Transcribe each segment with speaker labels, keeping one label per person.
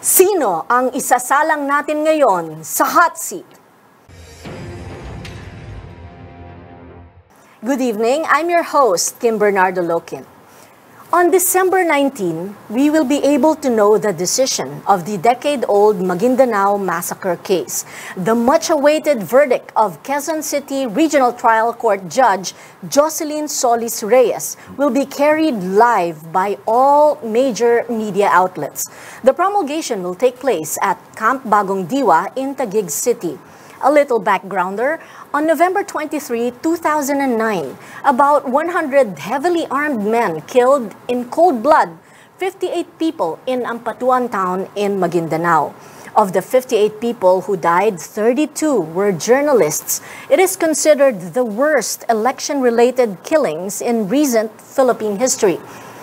Speaker 1: Sino ang isasalang natin ngayon sa hot seat? Good evening. I'm your host, Kim Bernardo Lokin. On December 19, we will be able to know the decision of the decade-old Maguindanao massacre case. The much-awaited verdict of Quezon City Regional Trial Court Judge Jocelyn Solis Reyes will be carried live by all major media outlets. The promulgation will take place at Camp Bagong Diwa in Taguig City. A little backgrounder. On November 23, 2009, about 100 heavily armed men killed in cold blood 58 people in Ampatuan town in Maguindanao. Of the 58 people who died, 32 were journalists. It is considered the worst election related killings in recent Philippine history.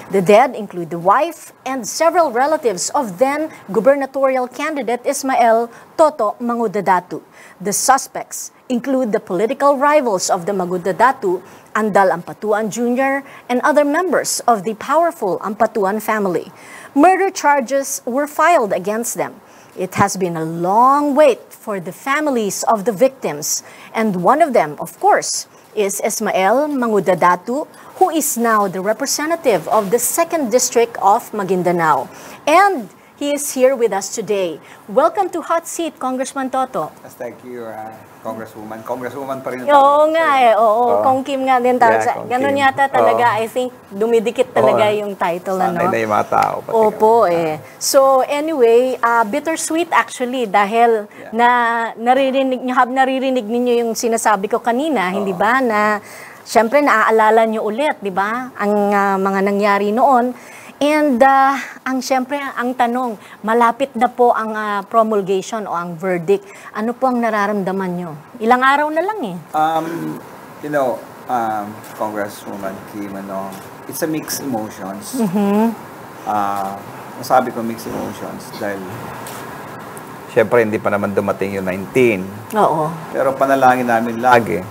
Speaker 1: The dead include the wife and several relatives of then gubernatorial candidate Ismael Toto Mangudadatu. The suspects include the political rivals of the Magudadatu, Andal Ampatuan Jr., and other members of the powerful Ampatuan family. Murder charges were filed against them. It has been a long wait for the families of the victims, and one of them, of course, is Ismael Mangudadatu, who is now the representative of the 2nd District of Maguindanao. And he is here with us today. Welcome to Hot Seat, Congressman Toto.
Speaker 2: Yes, thank you, uh, Congresswoman. Congresswoman pa rin.
Speaker 1: Oo nga eh, oo,
Speaker 2: Oo.
Speaker 1: Kong Kim nga din tawag
Speaker 2: Yeah,
Speaker 1: sa,
Speaker 2: Kong
Speaker 1: ganun
Speaker 2: Kim.
Speaker 1: yata talaga,
Speaker 2: Oo.
Speaker 1: I think dumidikit talaga
Speaker 2: Oo.
Speaker 1: yung title,
Speaker 2: Sanay
Speaker 1: ano?
Speaker 2: na yung mga tao. pati
Speaker 1: Opo
Speaker 2: kami.
Speaker 1: eh. So anyway, uh, bittersweet actually dahil
Speaker 2: Yeah.
Speaker 1: na naririnig hab naririnig ninyo yung sinasabi ko kanina, hindi ba na syempre naaalala niyo ulit, 'di ba? Ang ah, mga nangyari noon. And ah, ang syempre ang tanong, malapit na po ang ah, promulgation o ang verdict. Ano po ang nararamdaman niyo? Ilang araw na lang eh.
Speaker 2: Um, you know, um, Congresswoman Kim, ano, it's a mixed emotions.
Speaker 1: Mm-hmm.
Speaker 2: Ah, masabi ko mixed emotions dahil Siyempre, hindi pa naman dumating yung 19.
Speaker 1: Oo.
Speaker 2: Pero panalangin namin lagi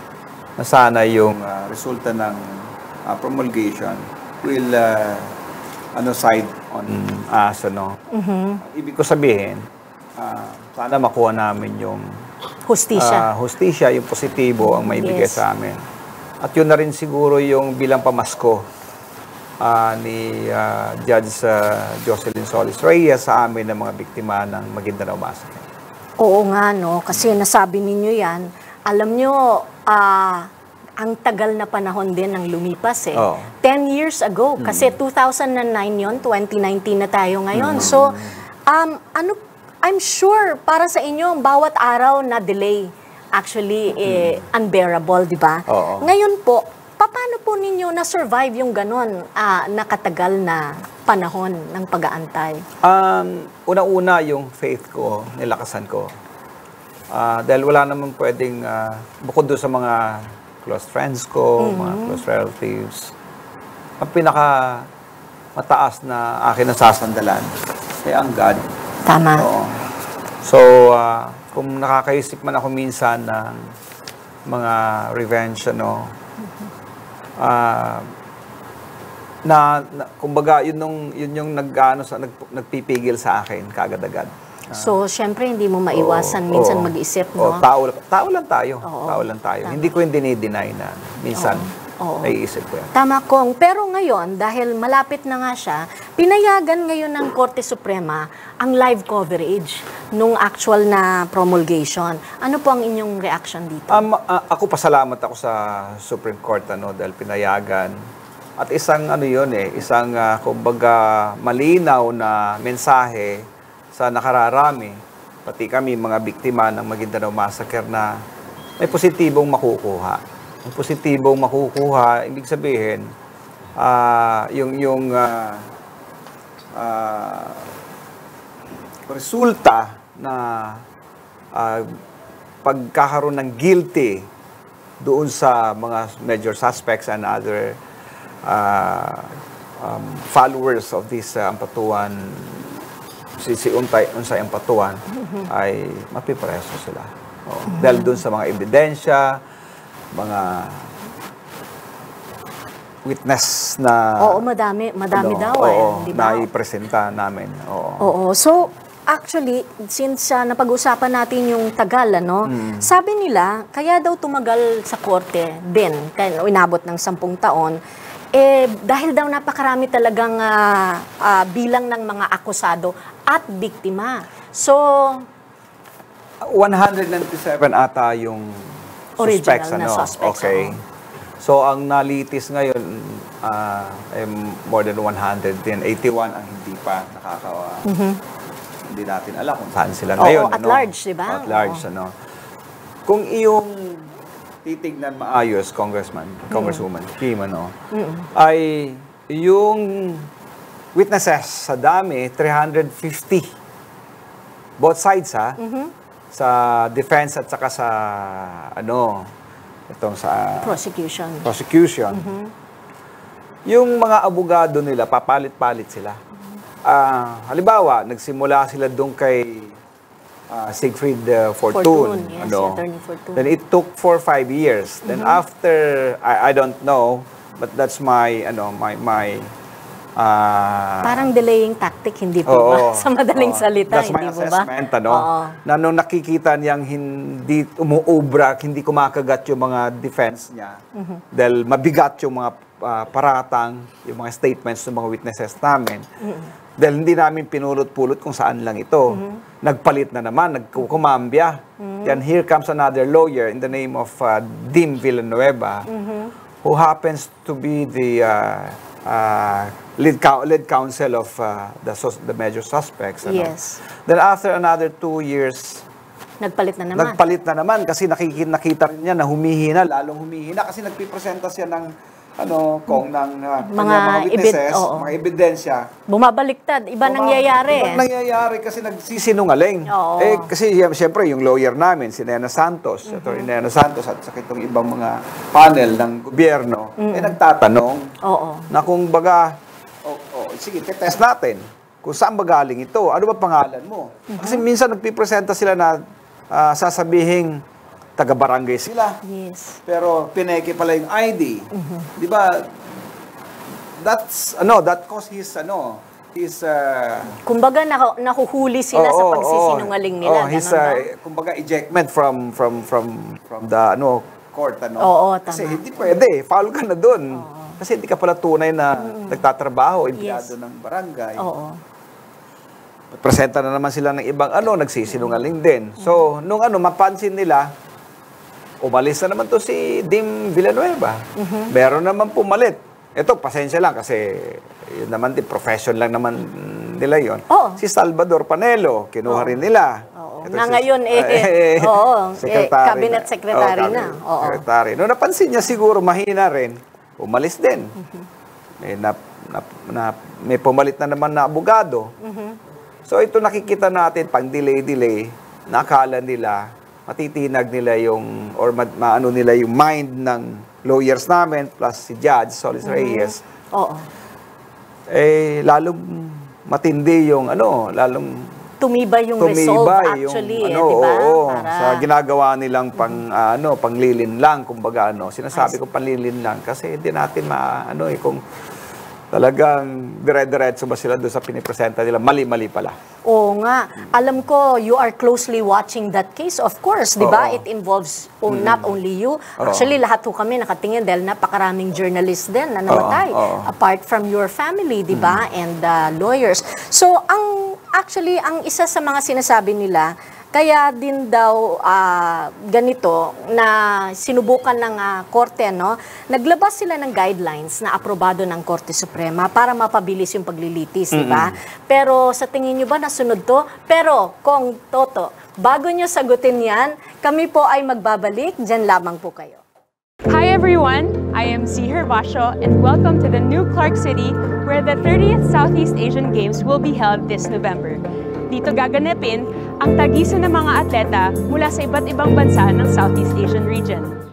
Speaker 2: na sana yung ah, resulta ng ah, promulgation will uh, ano side on us ano. Ibig ko sabihin, ah, sana makuha namin yung
Speaker 1: Hustisya.
Speaker 2: ah, hustisya, yung positibo ang maibigay
Speaker 1: Yes.
Speaker 2: sa amin. At yun na rin siguro yung bilang pamasko ah, ni ah, Judge ah, Jocelyn Solis Reyes sa amin ng mga biktima ng Maguindanao Massacre.
Speaker 1: Oo nga, no? Kasi nasabi ninyo yan. Alam nyo, ah, ang tagal na panahon din ng lumipas eh.
Speaker 2: Oo.
Speaker 1: 10 years ago. Kasi 2009 yon 2019 na tayo ngayon. So, um, ano, I'm sure para sa inyo, bawat araw na delay actually eh, unbearable, di ba?
Speaker 2: Oo.
Speaker 1: Ngayon po, paano po ninyo na-survive yung ganon ah, nakatagal na panahon ng pag-aantay?
Speaker 2: Um, una-una yung faith ko, nilakasan ko. Ah, dahil wala naman pwedeng, ah, bukod doon sa mga close friends ko, mga close relatives, ang pinaka mataas na akin nasasandalan ay ang God.
Speaker 1: Tama.
Speaker 2: Oo. So, ah, kung nakakaisip man ako minsan ng mga revenge, ano, ah, na, na kumbaga yun yung yun yung nag ano, sa nag, nagpipigil sa akin kaagad-agad.
Speaker 1: So, syempre, hindi mo maiwasan minsan
Speaker 2: Oo.
Speaker 1: mag-isip,
Speaker 2: Oo,
Speaker 1: no?
Speaker 2: tao, tao lang tayo.
Speaker 1: Oo.
Speaker 2: Tao lang tayo.
Speaker 1: Tama.
Speaker 2: Hindi ko yung dinideny na minsan
Speaker 1: Oo.
Speaker 2: naiisip ko yan.
Speaker 1: Tama, Kong. Pero ngayon, dahil malapit na nga siya, pinayagan ngayon ng Korte Suprema ang live coverage nung actual na promulgation. Ano po ang inyong reaction dito?
Speaker 2: Um, a- ako pasalamat ako sa Supreme Court ano dahil pinayagan. At isang ano 'yon eh, isang ah, kumbaga malinaw na mensahe sa nakararami pati kami mga biktima ng Maguindanao Massacre na may positibong makukuha. May positibong makukuha, ibig sabihin ah, yung yung ah, ah, resulta na ah, pagkakaroon ng guilty doon sa mga major suspects and other uh, um, followers of this uh, Ampatuan si, si Untay, Unsay Ampatuan ay mapipreso sila. Oo. Dahil doon sa mga ebidensya, mga witness na
Speaker 1: Oo, madami, madami
Speaker 2: ano,
Speaker 1: daw eh,
Speaker 2: oo,
Speaker 1: di ba?
Speaker 2: na ipresenta namin. Oo.
Speaker 1: Oo. So, actually, since uh, napag-usapan natin yung tagal, ano,
Speaker 2: Mm.
Speaker 1: sabi nila, kaya daw tumagal sa korte din, kaya inabot ng sampung taon, eh, dahil daw napakarami talagang ah, ah, bilang ng mga akusado at biktima. So,
Speaker 2: 197 ata yung
Speaker 1: Original
Speaker 2: suspects,
Speaker 1: na
Speaker 2: ano?
Speaker 1: suspects,
Speaker 2: Okay. So, ang nalitis ngayon, ay more than 100 din. 81 ang hindi pa nakaka... Hindi natin alam kung saan sila
Speaker 1: Mm-hmm. Oo,
Speaker 2: ngayon.
Speaker 1: at
Speaker 2: ano?
Speaker 1: large, di ba?
Speaker 2: At large,
Speaker 1: Oo.
Speaker 2: ano. Kung iyong titignan maayos, Congressman, Congresswoman, Kim, ano, ay yung witnesses sa dami, 350. Both sides, ha? Sa defense at saka sa, ano, itong sa
Speaker 1: prosecution.
Speaker 2: prosecution. Yung mga abogado nila, papalit-palit sila. Ah, halimbawa, nagsimula sila doon kay ah, Siegfried uh, Fortune.
Speaker 1: Fortune, yes,
Speaker 2: ano.
Speaker 1: Attorney Fortune.
Speaker 2: Then it took four five years. Then after, I, I don't know, but that's my, ano, my, my, ah,
Speaker 1: Parang delaying tactic, hindi po
Speaker 2: Oo.
Speaker 1: ba? Sa madaling
Speaker 2: Oo.
Speaker 1: salita,
Speaker 2: That's
Speaker 1: hindi po ba?
Speaker 2: assessment, ano?
Speaker 1: Oo.
Speaker 2: Na nung nakikita niyang hindi umuubra, hindi kumakagat yung mga defense niya,
Speaker 1: Mhm.
Speaker 2: dahil mabigat yung mga ah, paratang, yung mga statements ng mga witnesses namin,
Speaker 1: Mhm.
Speaker 2: dahil hindi namin pinulot-pulot kung saan lang ito.
Speaker 1: Mhm.
Speaker 2: Nagpalit na naman, nagkumambya. Then here comes another lawyer in the name of uh, Dim Villanueva,
Speaker 1: Mhm.
Speaker 2: who happens to be the uh, uh, lead, lead counsel of uh, the, sus- the major suspects. Ano?
Speaker 1: Yes.
Speaker 2: Then after another two years,
Speaker 1: Nagpalit na naman.
Speaker 2: nagpalit na naman kasi nakikita, nakita rin niya na humihina, lalong humihina kasi nagpipresenta siya ng ano, kung ng uh,
Speaker 1: Mga
Speaker 2: kanyang mga witnesses,
Speaker 1: ebid- oo.
Speaker 2: mga ebidensya.
Speaker 1: Bumabaliktad. Iba nangyayari.
Speaker 2: Ibang nangyayari kasi nagsisinungaling.
Speaker 1: Oo.
Speaker 2: Eh, kasi siyempre, yung lawyer namin, si Nena Santos,
Speaker 1: Mm-hmm.
Speaker 2: Attorney Nena Santos, at saka itong ibang mga panel ng gobyerno, eh nagtatanong
Speaker 1: Oo.
Speaker 2: na kung baga, sige, test natin kung saan ba galing ito, ano ba pangalan mo?
Speaker 1: Mm-hmm.
Speaker 2: Kasi minsan nagpipresenta sila na ah, sasabihing taga-barangay sila.
Speaker 1: Yes.
Speaker 2: Pero pineke pala yung ID.
Speaker 1: Mm-hmm.
Speaker 2: Di ba? That's, ano, that cause his, ano, his, uh,
Speaker 1: Kumbaga, naku- nahuhuli sila sa
Speaker 2: oo,
Speaker 1: pagsisinungaling
Speaker 2: oo.
Speaker 1: nila.
Speaker 2: Oh, his, uh, kumbaga, ejectment from, from, from, from the, ano, court, ano.
Speaker 1: Oo,
Speaker 2: Kasi
Speaker 1: tama.
Speaker 2: hindi pwede, foul ka na dun. Kasi hindi ka pala tunay na nagtatrabaho, empleyado
Speaker 1: Yes.
Speaker 2: ng barangay.
Speaker 1: Oo.
Speaker 2: Presenta na naman sila ng ibang ano, nagsisinungaling din. So, nung ano, mapansin nila, umalis na naman to si Dim Villanueva. Meron naman pumalit. Ito, pasensya lang kasi yun naman din, profession lang naman nila yon.
Speaker 1: Oo.
Speaker 2: Si Salvador Panelo, kinuha rin nila.
Speaker 1: Oo.
Speaker 2: Ito
Speaker 1: Na
Speaker 2: si-
Speaker 1: ngayon, eh, oo, eh, cabinet secretary
Speaker 2: Oo,
Speaker 1: na. Oo.
Speaker 2: secretary. Nung napansin niya siguro mahina rin, umalis din. May, na, na, na- may pumalit na naman na abogado. So ito nakikita natin pang delay-delay, nakala nila, matitinag nila yung, or ma, maano nila yung mind ng lawyers namin, plus si Judge Solis Reyes,
Speaker 1: Oo.
Speaker 2: eh lalong matindi yung ano, lalong
Speaker 1: Tumibay yung resolve
Speaker 2: tumibay
Speaker 1: actually,
Speaker 2: yung
Speaker 1: eh,
Speaker 2: ano,
Speaker 1: di ba?
Speaker 2: oo,
Speaker 1: Para-
Speaker 2: sa ginagawa nilang pang ah, ano, panglilin lang kumbaga ano. Sinasabi ko panlilin lang kasi hindi natin ma ano eh kung talagang dire-diretso ba sila doon sa pinipresenta nila, mali-mali pala.
Speaker 1: Oo nga. Alam ko, you are closely watching that case. Of course, di ba? It involves oh, not only you.
Speaker 2: Oo.
Speaker 1: Actually, lahat ho kami nakatingin dahil napakaraming journalists din na namatay.
Speaker 2: Oo, oo.
Speaker 1: Apart from your family, di ba? And uh, lawyers. So, ang actually, ang isa sa mga sinasabi nila, kaya din daw ah, ganito na sinubukan ng ah, korte, no? Naglabas sila ng guidelines na aprobado ng Korte Suprema para mapabilis yung paglilitis, di ba? Pero sa tingin nyo ba nasunod to? Pero kung toto, bago nyo sagutin yan, kami po ay magbabalik. Diyan lamang po kayo.
Speaker 3: Hi everyone, I am Zihar Basho and welcome to the new Clark City where the 30th Southeast Asian Games will be held this November. Dito gaganapin ang tagisan ng mga atleta mula sa iba't ibang bansa ng Southeast Asian region.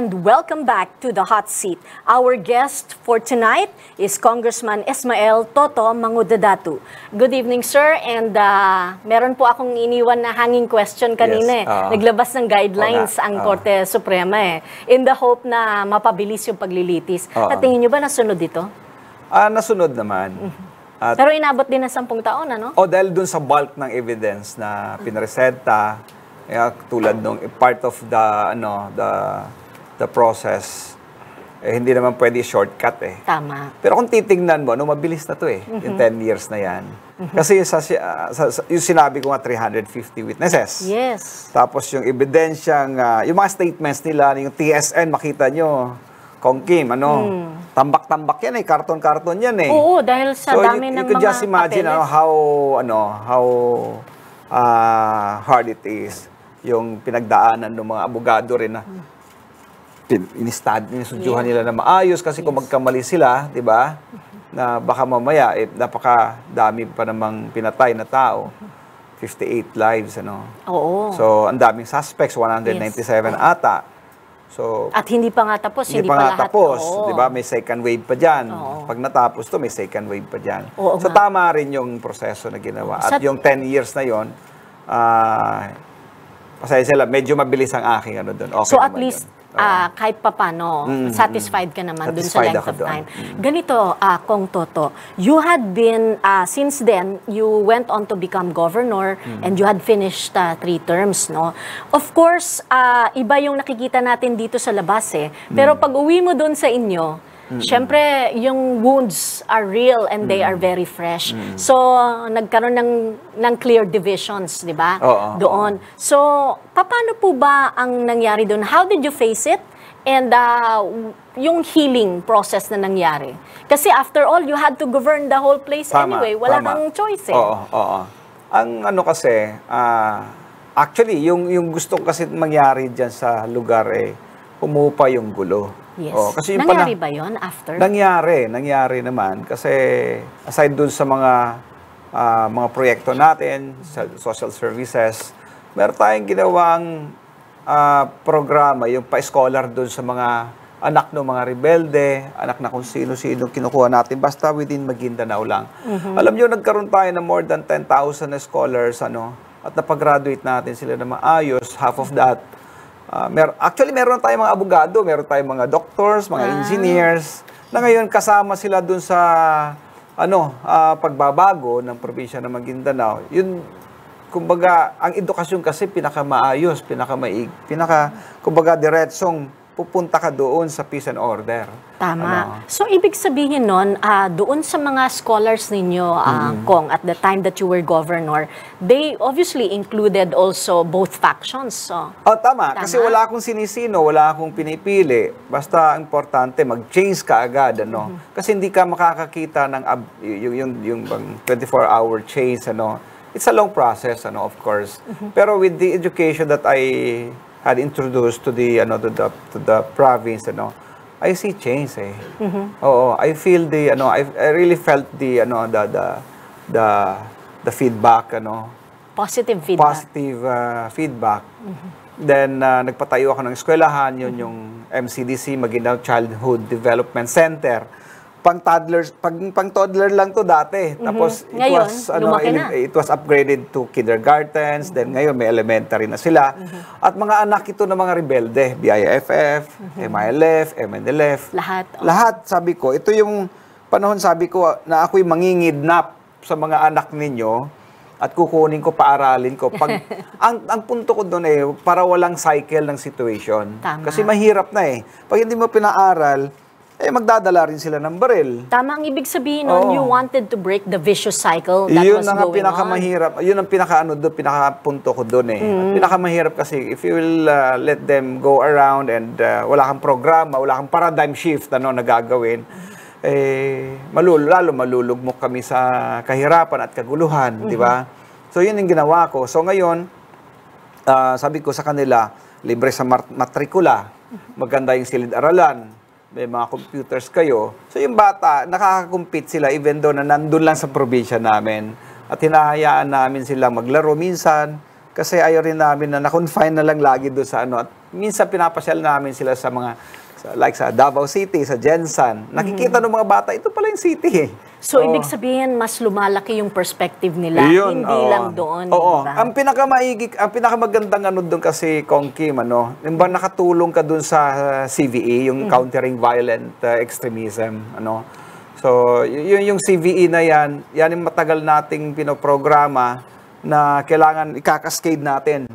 Speaker 1: And welcome back to the hot seat. Our guest for tonight is Congressman Ismael Toto Mangudadatu. Good evening, sir. And uh, meron po akong iniwan na hanging question kanina.
Speaker 2: Yes,
Speaker 1: eh.
Speaker 2: oo.
Speaker 1: Naglabas ng guidelines
Speaker 2: nga,
Speaker 1: ang
Speaker 2: oo.
Speaker 1: Korte Suprema eh. In the hope na mapabilis yung paglilitis.
Speaker 2: Oo.
Speaker 1: At tingin nyo ba nasunod ito?
Speaker 2: Ah, nasunod naman. At,
Speaker 1: Pero inabot din na 10 taon, ano?
Speaker 2: o dahil dun sa bulk ng evidence na pinaresenta, kaya tulad nung part of the ano the the process eh, hindi naman pwede shortcut eh.
Speaker 1: Tama.
Speaker 2: Pero kung titingnan mo, no, mabilis na to eh, yung 10 years na yan. Kasi sa, sa, sa- yung sinabi ko nga 350 witnesses.
Speaker 1: Yes.
Speaker 2: Tapos yung ebidensyang, ah, yung mga statements nila, yung TSN, makita nyo, Kong Kim, ano, tambak-tambak yan eh, karton-karton yan eh.
Speaker 1: Oo, dahil sa
Speaker 2: so
Speaker 1: dami
Speaker 2: you,
Speaker 1: ng
Speaker 2: you could
Speaker 1: mga
Speaker 2: just imagine ano, how, ano, how ah, hard it is yung pinagdaanan ng mga abogado rin na pin, inistad, inisudyuhan nila na maayos kasi kung magkamali sila, di ba, na baka mamaya, eh, napakadami pa namang pinatay na tao. 58 lives, ano.
Speaker 1: Oo.
Speaker 2: So, ang daming suspects, 197 ata. So,
Speaker 1: At hindi pa nga tapos,
Speaker 2: hindi,
Speaker 1: hindi,
Speaker 2: pa nga
Speaker 1: lahat.
Speaker 2: tapos. 'di ba? May second wave pa diyan. Pag natapos 'to, may second wave pa diyan. So
Speaker 1: nga.
Speaker 2: tama rin yung proseso na ginawa.
Speaker 1: Sa-
Speaker 2: At yung 10 years na 'yon, ah pasensya lang, medyo mabilis ang aking ano doon. Okay
Speaker 1: So at least
Speaker 2: yun.
Speaker 1: Ah, kahit papano,
Speaker 2: Mm,
Speaker 1: satisfied ka naman dun sa
Speaker 2: Satisfied
Speaker 1: length of
Speaker 2: doon.
Speaker 1: time. Ganito, ah, Kong Toto, you had been, ah, since then, you went on to become governor
Speaker 2: Mm.
Speaker 1: and you had finished ah, three terms, no? Of course, ah, iba yung nakikita natin dito sa labas eh. Pero
Speaker 2: Mm.
Speaker 1: pag uwi mo dun sa inyo, Siyempre, yung wounds are real and they are very fresh. So, nagkaroon ng, ng clear divisions, di ba?
Speaker 2: Oo,
Speaker 1: Doon. So, paano po ba ang nangyari doon? How did you face it? And uh, yung healing process na nangyari. Kasi after all, you had to govern the whole place
Speaker 2: Tama,
Speaker 1: anyway. Wala
Speaker 2: tama.
Speaker 1: kang choice eh.
Speaker 2: Oo, oo. Ang ano kasi, ah, actually, yung, yung gusto kasi mangyari dyan sa lugar eh, humupa yung gulo.
Speaker 1: Yes.
Speaker 2: Oo, kasi yung
Speaker 1: nangyari ba yon after?
Speaker 2: Nangyari, nangyari naman kasi aside dun sa mga ah, mga proyekto natin sa social services, meron tayong ginawang ah, programa yung pa-scholar dun sa mga anak ng mga rebelde, anak na kung sino-sino kinukuha natin, basta within Maguindanao lang. Alam nyo, nagkaroon tayo ng more than 10,000 na scholars, ano, at napag-graduate natin sila na maayos, half of that. Ah, mer actually, meron tayong mga abogado, meron tayong mga doctors, mga engineers, na ngayon kasama sila dun sa ano, ah, pagbabago ng probinsya ng Maguindanao. Yun, kumbaga, ang edukasyon kasi pinakamaayos, pinakamaig, pinaka, kumbaga, diretsong pupunta ka doon sa peace and order.
Speaker 1: Tama.
Speaker 2: Ano?
Speaker 1: So, ibig sabihin nun, ah, doon sa mga scholars ninyo, ah,
Speaker 2: Mm-hmm.
Speaker 1: Kong, at the time that you were governor, they obviously included also both factions. So,
Speaker 2: Oh, tama.
Speaker 1: Tama.
Speaker 2: Kasi wala akong sinisino, wala akong pinipili. Basta importante, mag-change ka agad, ano?
Speaker 1: Mm-hmm.
Speaker 2: Kasi hindi ka makakakita ng yung, yung, yung bang 24-hour change, ano? It's a long process, ano, of course.
Speaker 1: Mm-hmm.
Speaker 2: Pero with the education that I had introduced to the, ano, to the, to the province, ano, I see change, eh.
Speaker 1: Mm-hmm.
Speaker 2: Oo, I feel the, ano, I, I really felt the, ano, the, the, the, the feedback, ano,
Speaker 1: positive feedback.
Speaker 2: positive uh, feedback. Then, uh, nagpatayo ako ng eskwelahan, yun yung MCDC, Maguindanao Childhood Development Center. Pang toddlers, pag pang toddler lang to dati. Tapos it
Speaker 1: Ngayon,
Speaker 2: was ano, it was upgraded to kindergartens, then ngayon may elementary na sila. At mga anak ito ng mga rebelde, BIFF, MILF, MNLF.
Speaker 1: Lahat. oh.
Speaker 2: Lahat, sabi ko, ito yung panahon sabi ko na ako'y mangingidnap sa mga anak ninyo at kukunin ko, paaralin ko. Pag, ang, ang punto ko doon eh, para walang cycle ng situation.
Speaker 1: Tama.
Speaker 2: Kasi mahirap na eh. Pag hindi mo pinaaral, eh magdadala rin sila ng baril.
Speaker 1: Tama ang ibig sabihin nun,
Speaker 2: Oo.
Speaker 1: you wanted to break the vicious cycle that
Speaker 2: yun
Speaker 1: was
Speaker 2: ang
Speaker 1: going on.
Speaker 2: pinakamahirap. Yun ang pinakaano doon, pinakapunto ko doon eh.
Speaker 1: Mm.
Speaker 2: At Pinakamahirap kasi if you will uh, let them go around and uh, wala kang programa, wala kang paradigm shift ano na gagawin, eh malul lalo malulugmok kami sa kahirapan at kaguluhan, di ba? So yun yung ginawa ko. So ngayon, ah, sabi ko sa kanila, libre sa mat- matrikula, maganda yung silid-aralan, may mga computers kayo. So yung bata, nakaka-compete sila even though na nandun lang sa probinsya namin. At hinahayaan namin sila maglaro minsan kasi ayaw rin namin na na-confine na lang lagi doon sa ano. At minsan pinapasyal namin sila sa mga, sa- like sa Davao City, sa Jensan. Nakikita ng mga bata, ito pala yung city eh.
Speaker 1: So,
Speaker 2: Oo.
Speaker 1: ibig sabihin, mas lumalaki yung perspective nila,
Speaker 2: Yun,
Speaker 1: hindi
Speaker 2: oo.
Speaker 1: lang doon.
Speaker 2: Oo.
Speaker 1: ba?
Speaker 2: Ang pinakamaigig, ang pinakamagandang ano doon kasi, Kong Kim, ano, yung ba nakatulong ka doon sa uh, CVE, yung Countering Violent uh, Extremism, ano. So, y- yun yung CVE na yan, yan yung matagal nating pinoprograma na kailangan ikakaskade natin.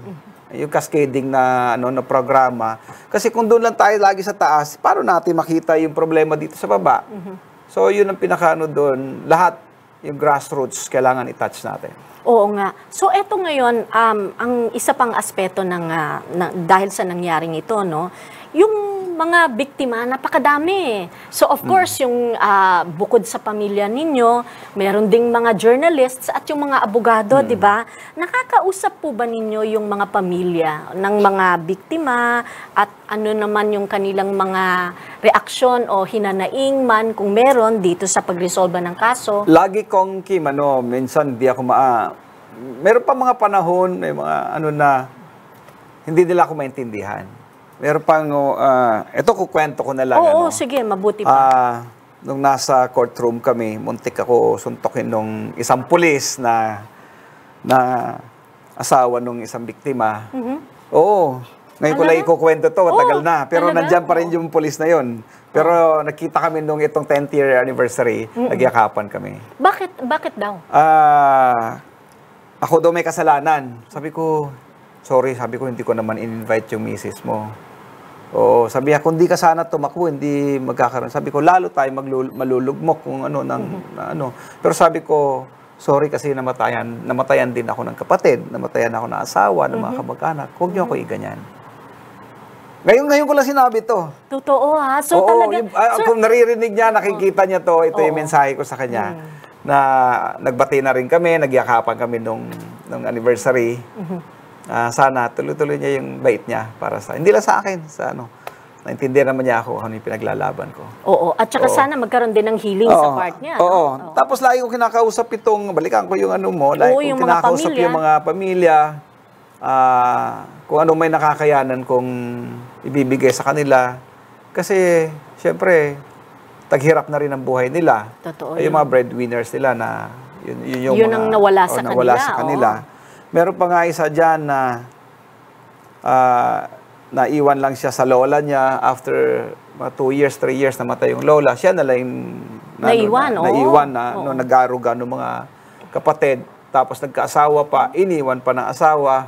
Speaker 2: Yung cascading na ano na programa. Kasi kung doon lang tayo lagi sa taas, paano natin makita yung problema dito sa baba? So, yun ang pinakaano doon. Lahat, yung grassroots, kailangan i-touch natin.
Speaker 1: Oo nga. So eto ngayon, um, ang isa pang aspeto ng, ah, na- dahil sa nangyaring ito, no, yung mga biktima, napakadami. So of course, yung ah, bukod sa pamilya ninyo, meron ding mga journalists at yung mga abogado, di ba? Nakakausap po ba ninyo yung mga pamilya ng mga biktima at ano naman yung kanilang mga reaksyon o hinanaing man kung meron dito sa pagresolba ng kaso?
Speaker 2: Lagi kong Kim, ano, minsan di ako maa... Meron pa mga panahon, may mga ano na hindi nila ako maintindihan. Meron pang, uh, ito kukwento ko na lang.
Speaker 1: Oo,
Speaker 2: ano.
Speaker 1: sige, mabuti pa.
Speaker 2: Ah, nung nasa courtroom kami, muntik ako suntokin nung isang pulis na na asawa nung isang biktima. Oo. Ngayon ko lang
Speaker 1: Talaga?
Speaker 2: ikukwento to,
Speaker 1: Oo,
Speaker 2: tagal na. Pero
Speaker 1: talaga?
Speaker 2: nandyan pa rin yung pulis na yon. Pero nakita kami nung itong 10th year anniversary, nagyakapan kami.
Speaker 1: Bakit bakit daw?
Speaker 2: Ah, ako daw may kasalanan. Sabi ko, sorry, sabi ko, hindi ko naman in-invite yung misis mo. Oo, sabi niya, kung di ka sana tumakbo, hindi magkakaroon. Sabi ko, lalo tayo maglul- malulugmok kung ano, ng, na ano. Pero sabi ko, sorry kasi namatayan, namatayan din ako ng kapatid, namatayan ako ng asawa, ng mga kamag-anak. Huwag niyo ako iganyan. Ngayon, ngayon ko lang sinabi to.
Speaker 1: Totoo ha. So
Speaker 2: Oo,
Speaker 1: talaga
Speaker 2: yung- ah,
Speaker 1: so,
Speaker 2: kung naririnig niya, nakikita niya to, ito yung
Speaker 1: Oo.
Speaker 2: mensahe ko sa kanya. Na nagbati na rin kami, nagyakapan kami nung, nung anniversary. Ah, sana tuloy-tuloy niya yung bait niya para sa, hindi lang sa akin, sa ano. Naintindihan naman niya ako ano yung pinaglalaban ko.
Speaker 1: Oo, at saka
Speaker 2: Oo.
Speaker 1: sana magkaroon din ng healing sa
Speaker 2: Oo.
Speaker 1: part niya.
Speaker 2: Oo.
Speaker 1: no?
Speaker 2: Tapos lagi ko kinakausap itong, balikan ko yung ano mo, lagi
Speaker 1: Oo, yung mga
Speaker 2: kinakausap
Speaker 1: pamilya.
Speaker 2: yung mga pamilya, ah, kung ano may nakakayanan kong ibibigay sa kanila. Kasi, syempre, taghirap na rin ang buhay nila.
Speaker 1: Totoo
Speaker 2: Ay, yung
Speaker 1: yun.
Speaker 2: mga breadwinners nila na yun, yun yung
Speaker 1: Yun
Speaker 2: mga,
Speaker 1: ang nawala sa
Speaker 2: nawala
Speaker 1: kanila,
Speaker 2: sa kanila. Meron pa nga isa dyan na ah, naiwan lang siya sa lola niya after mga two years, three years namatay yung lola. Siya na lang yung na-
Speaker 1: Naiwan,
Speaker 2: na,
Speaker 1: oo.
Speaker 2: naiwan na
Speaker 1: Oo.
Speaker 2: no, nag-aruga ng mga kapatid. Tapos nagkaasawa pa, iniwan pa ng asawa.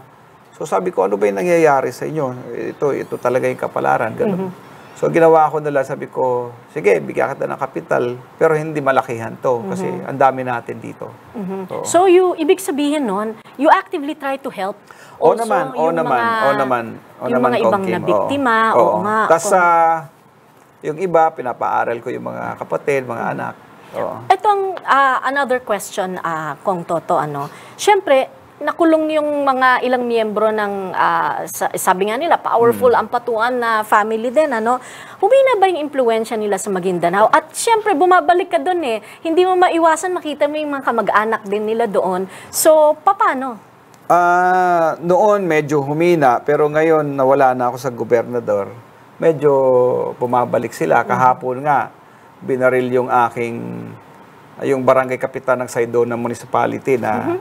Speaker 2: So sabi ko, ano ba yung nangyayari sa inyo? Ito, ito talaga yung kapalaran. Ganun.
Speaker 1: Mm-hmm.
Speaker 2: So ginawa ko nila, sabi ko, sige, bigyan kita ng kapital, pero hindi malakihan to kasi ang dami natin dito. Oo.
Speaker 1: Mm-hmm. So you ibig sabihin nun, you actively try to help also
Speaker 2: naman, oo
Speaker 1: yung
Speaker 2: naman,
Speaker 1: mga-
Speaker 2: oo naman. Oo
Speaker 1: yung
Speaker 2: naman,
Speaker 1: mga ibang
Speaker 2: Kim,
Speaker 1: na
Speaker 2: oo.
Speaker 1: biktima, oo, nga.
Speaker 2: Tapos sa yung iba, pinapaaral ko yung mga kapatid, mga anak. Oo.
Speaker 1: Ito ang ah, another question, ah, Kong Toto, ano. Siyempre, nakulong yung mga ilang miyembro ng, sa- sabi nga nila, powerful
Speaker 2: Hmm.
Speaker 1: ang patuan na family din, ano. Humina ba yung impluensya nila sa Maguindanao? At siyempre, bumabalik ka doon eh. Hindi mo maiwasan, makita mo yung mga kamag-anak din nila doon. So, paano?
Speaker 2: Ah, noon medyo humina, pero ngayon nawala na ako sa gobernador. Medyo bumabalik sila. Kahapon nga, binaril yung aking, yung barangay kapitan ng Saidona Municipality na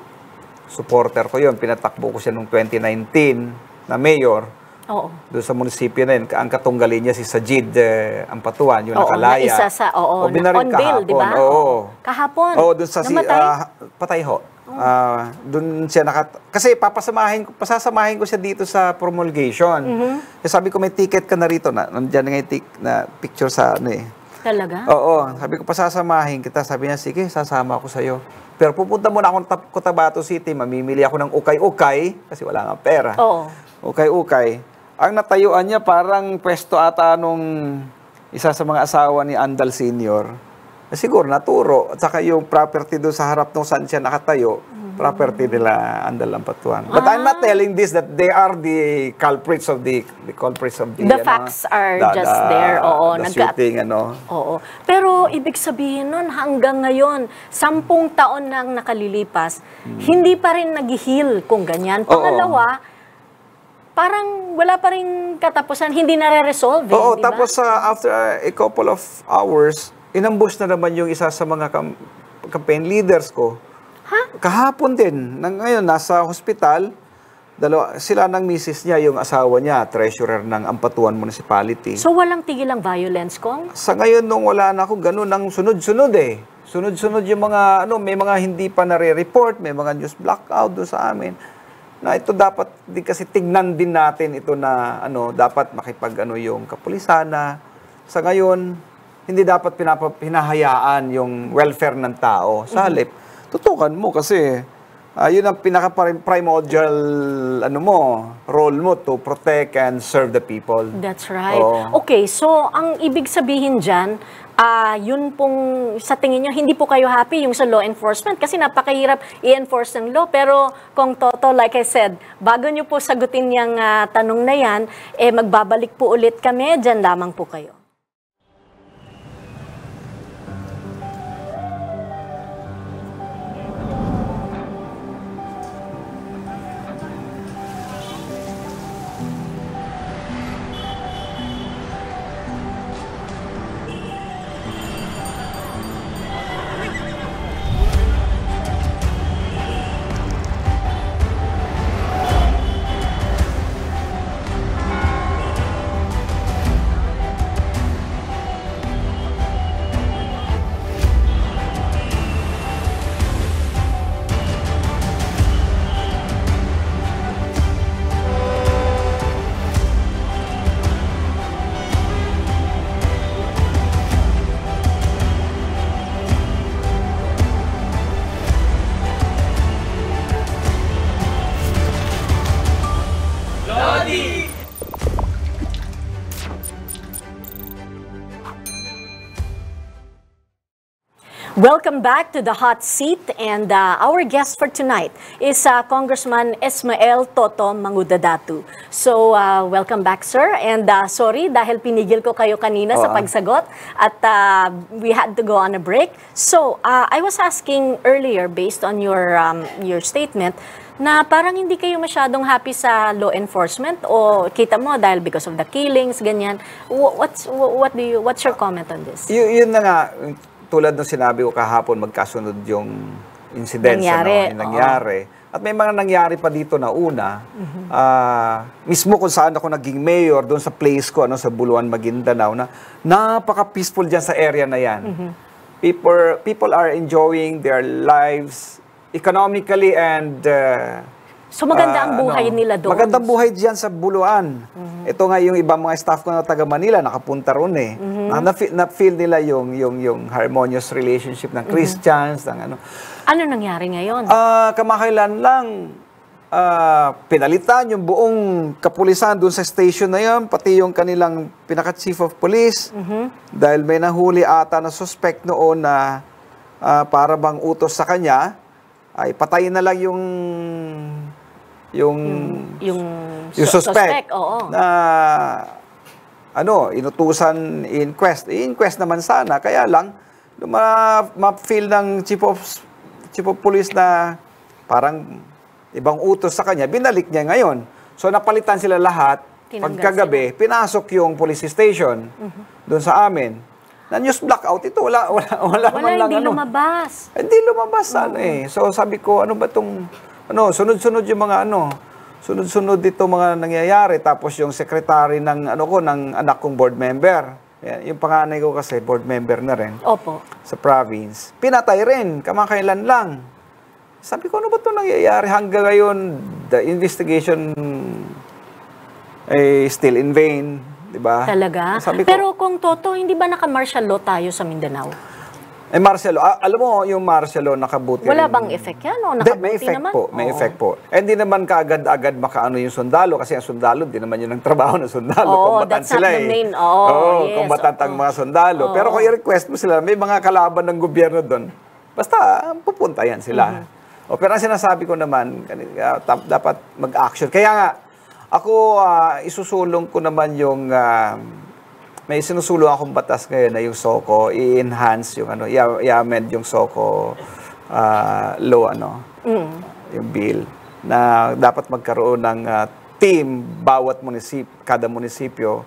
Speaker 2: supporter ko yon Pinatakbo ko siya noong 2019 na mayor
Speaker 1: Oo.
Speaker 2: doon sa munisipyo na yun. Ang katunggali niya si Sajid eh, Ampatuan, yung
Speaker 1: Oo,
Speaker 2: nakalaya.
Speaker 1: na isa sa, oo,
Speaker 2: O, binaril
Speaker 1: na on bail, di ba?
Speaker 2: kahapon. Oo.
Speaker 1: Kahapon.
Speaker 2: Oo, doon sa si,
Speaker 1: Namatay? Oh.
Speaker 2: ah, patay ho. Ah, doon siya nakat... Kasi papasamahin ko, pasasamahin ko siya dito sa promulgation.
Speaker 1: Mm-hmm.
Speaker 2: Eh, sabi ko, may ticket ka na rito. Na, nandiyan nga yung tik, na picture sa ano eh.
Speaker 1: Talaga?
Speaker 2: Oo, sabi ko, pasasamahin kita. Sabi niya, sige, sasama ako sa'yo. Pero pupunta muna ako ng Tab- Cotabato City, mamimili ako ng ukay-ukay, kasi wala nga pera.
Speaker 1: Oo.
Speaker 2: Ukay-ukay. Ang natayuan niya parang pwesto ata nung isa sa mga asawa ni Andal Senior. Siguro naturo. At saka yung property doon sa harap nung saan siya nakatayo, property nila Andal Lampatuan. But I'm not telling this that they are the culprits of the, the culprits of the...
Speaker 1: The
Speaker 2: ano,
Speaker 1: facts are just there. Oo,
Speaker 2: the shooting, ano.
Speaker 1: Oo. Pero ibig sabihin nun, hanggang ngayon, sampung taon nang nakalilipas, hindi pa rin nag-heal kung ganyan.
Speaker 2: Oo.
Speaker 1: Pangalawa, parang wala pa rin katapusan, hindi nare-resolve. Eh,
Speaker 2: Oo,
Speaker 1: di ba?
Speaker 2: tapos uh, after a couple of hours, inambush na naman yung isa sa mga kam- campaign leaders ko.
Speaker 1: Ha?
Speaker 2: Kahapon din. Nang ngayon, nasa hospital, dalawa, sila ng misis niya, yung asawa niya, treasurer ng Ampatuan Municipality.
Speaker 1: So walang tigil ang violence, Kong?
Speaker 2: sa ngayon, nung wala na ako, ganun ang sunod-sunod eh. Sunod-sunod yung mga, ano, may mga hindi pa nare-report, may mga news blackout doon sa amin. Na ito dapat, di kasi tignan din natin ito na, ano, dapat makipag, ano, yung kapulisan na sa ngayon, hindi dapat pinapa, pinahayaan yung welfare ng tao. Sa halip, tutukan mo kasi ah, yun ang pinaka primordial ano mo, role mo to protect and serve the people.
Speaker 1: That's right.
Speaker 2: Oo.
Speaker 1: Okay, so ang ibig sabihin dyan, ah yun pong sa tingin nyo, hindi po kayo happy yung sa law enforcement kasi napakahirap i-enforce ng law. Pero kung Toto, like I said, bago nyo po sagutin yung ah, tanong na yan, eh magbabalik po ulit kami, dyan lamang po kayo. Welcome back to the hot seat and uh, our guest for tonight is uh, Congressman Ismael Toto Mangudadatu. So uh, welcome back sir and uh, sorry dahil pinigil ko kayo kanina sa
Speaker 2: Oo.
Speaker 1: pagsagot at uh, we had to go on a break. So uh, I was asking earlier based on your um, your statement na parang hindi kayo masyadong happy sa law enforcement o kita mo dahil because of the killings ganyan. Wh- What's wh- what do you what's your comment on this?
Speaker 2: Y- yun na nga, tulad ng sinabi ko kahapon, magkasunod yung incident
Speaker 1: Nangyari,
Speaker 2: ano, yung nangyari. At may mga nangyari pa dito na una. Ah, mismo kung saan ako naging mayor, doon sa place ko, ano, sa Buluan, Maguindanao, na napaka-peaceful dyan sa area na yan. People, people are enjoying their lives economically and uh,
Speaker 1: So maganda ang
Speaker 2: Ah,
Speaker 1: buhay
Speaker 2: ano,
Speaker 1: nila doon.
Speaker 2: Magandang buhay diyan sa Buluan. Ito nga yung ibang mga staff ko na taga Manila nakapunta ron eh. Na, na-feel, na-feel nila yung yung yung harmonious relationship ng Christians, ng ano.
Speaker 1: Ano nangyari ngayon?
Speaker 2: Ah, kamakailan lang ah, pinalitan yung buong kapulisan doon sa station na yun, pati yung kanilang pinaka-chief of police. Dahil may nahuli ata na suspect noon na ah, para bang utos sa kanya, ay patayin na lang yung yung
Speaker 1: yung
Speaker 2: yung
Speaker 1: su-
Speaker 2: suspect,
Speaker 1: oo.
Speaker 2: na ano, inutusan inquest. I-inquest naman sana, kaya lang ma- ma-feel ng chief of chief of police na parang ibang utos sa kanya, binalik niya ngayon. So napalitan sila lahat.
Speaker 1: Tinanggal
Speaker 2: Pagkagabi, pinasok yung police station doon sa amin. Na news blackout ito, wala wala wala,
Speaker 1: Wala,
Speaker 2: man lang
Speaker 1: hindi
Speaker 2: ano.
Speaker 1: lumabas.
Speaker 2: Hindi lumabas ano eh. So sabi ko, ano ba tong ano, sunod-sunod yung mga ano, sunod-sunod dito mga nangyayari tapos yung secretary ng ano ko ng anak kong board member. Yan, yung panganay ko kasi board member na rin
Speaker 1: Opo.
Speaker 2: sa province. Pinatay rin, kamakailan lang. Sabi ko, ano ba ito nangyayari hanggang ngayon? The investigation ay still in vain, di ba?
Speaker 1: Talaga?
Speaker 2: Sabi ko,
Speaker 1: Pero kung Toto, hindi ba naka-martial law tayo sa Mindanao?
Speaker 2: Eh Marcelo, ah, alam mo yung Marcelo nakabuti
Speaker 1: Wala
Speaker 2: rin.
Speaker 1: bang effect yan? O
Speaker 2: Hindi,
Speaker 1: nakabuti
Speaker 2: may effect
Speaker 1: naman?
Speaker 2: po, may
Speaker 1: Oo.
Speaker 2: effect po. Eh, hindi naman kaagad-agad makaano yung sundalo kasi ang sundalo, di naman yun ang trabaho ng sundalo.
Speaker 1: Oo,
Speaker 2: Combatant
Speaker 1: that's not
Speaker 2: sila
Speaker 1: the
Speaker 2: eh.
Speaker 1: main- oo, yes,
Speaker 2: combatant ang
Speaker 1: oo.
Speaker 2: mga sundalo. Pero kung i-request mo sila, may mga kalaban ng gobyerno doon, basta pupunta yan sila.
Speaker 1: Mm-hmm.
Speaker 2: O, pero ang sinasabi ko naman, kani- ah, tap- dapat mag-action. Kaya nga, ako ah, isusulong ko naman yung ah, may sinusulong akong batas ngayon na yung SOCO, i-enhance yung ano, i-amend yung SOCO ah, law, ano,
Speaker 1: Mm.
Speaker 2: yung bill, na dapat magkaroon ng ah, team, bawat munisip, kada munisipyo,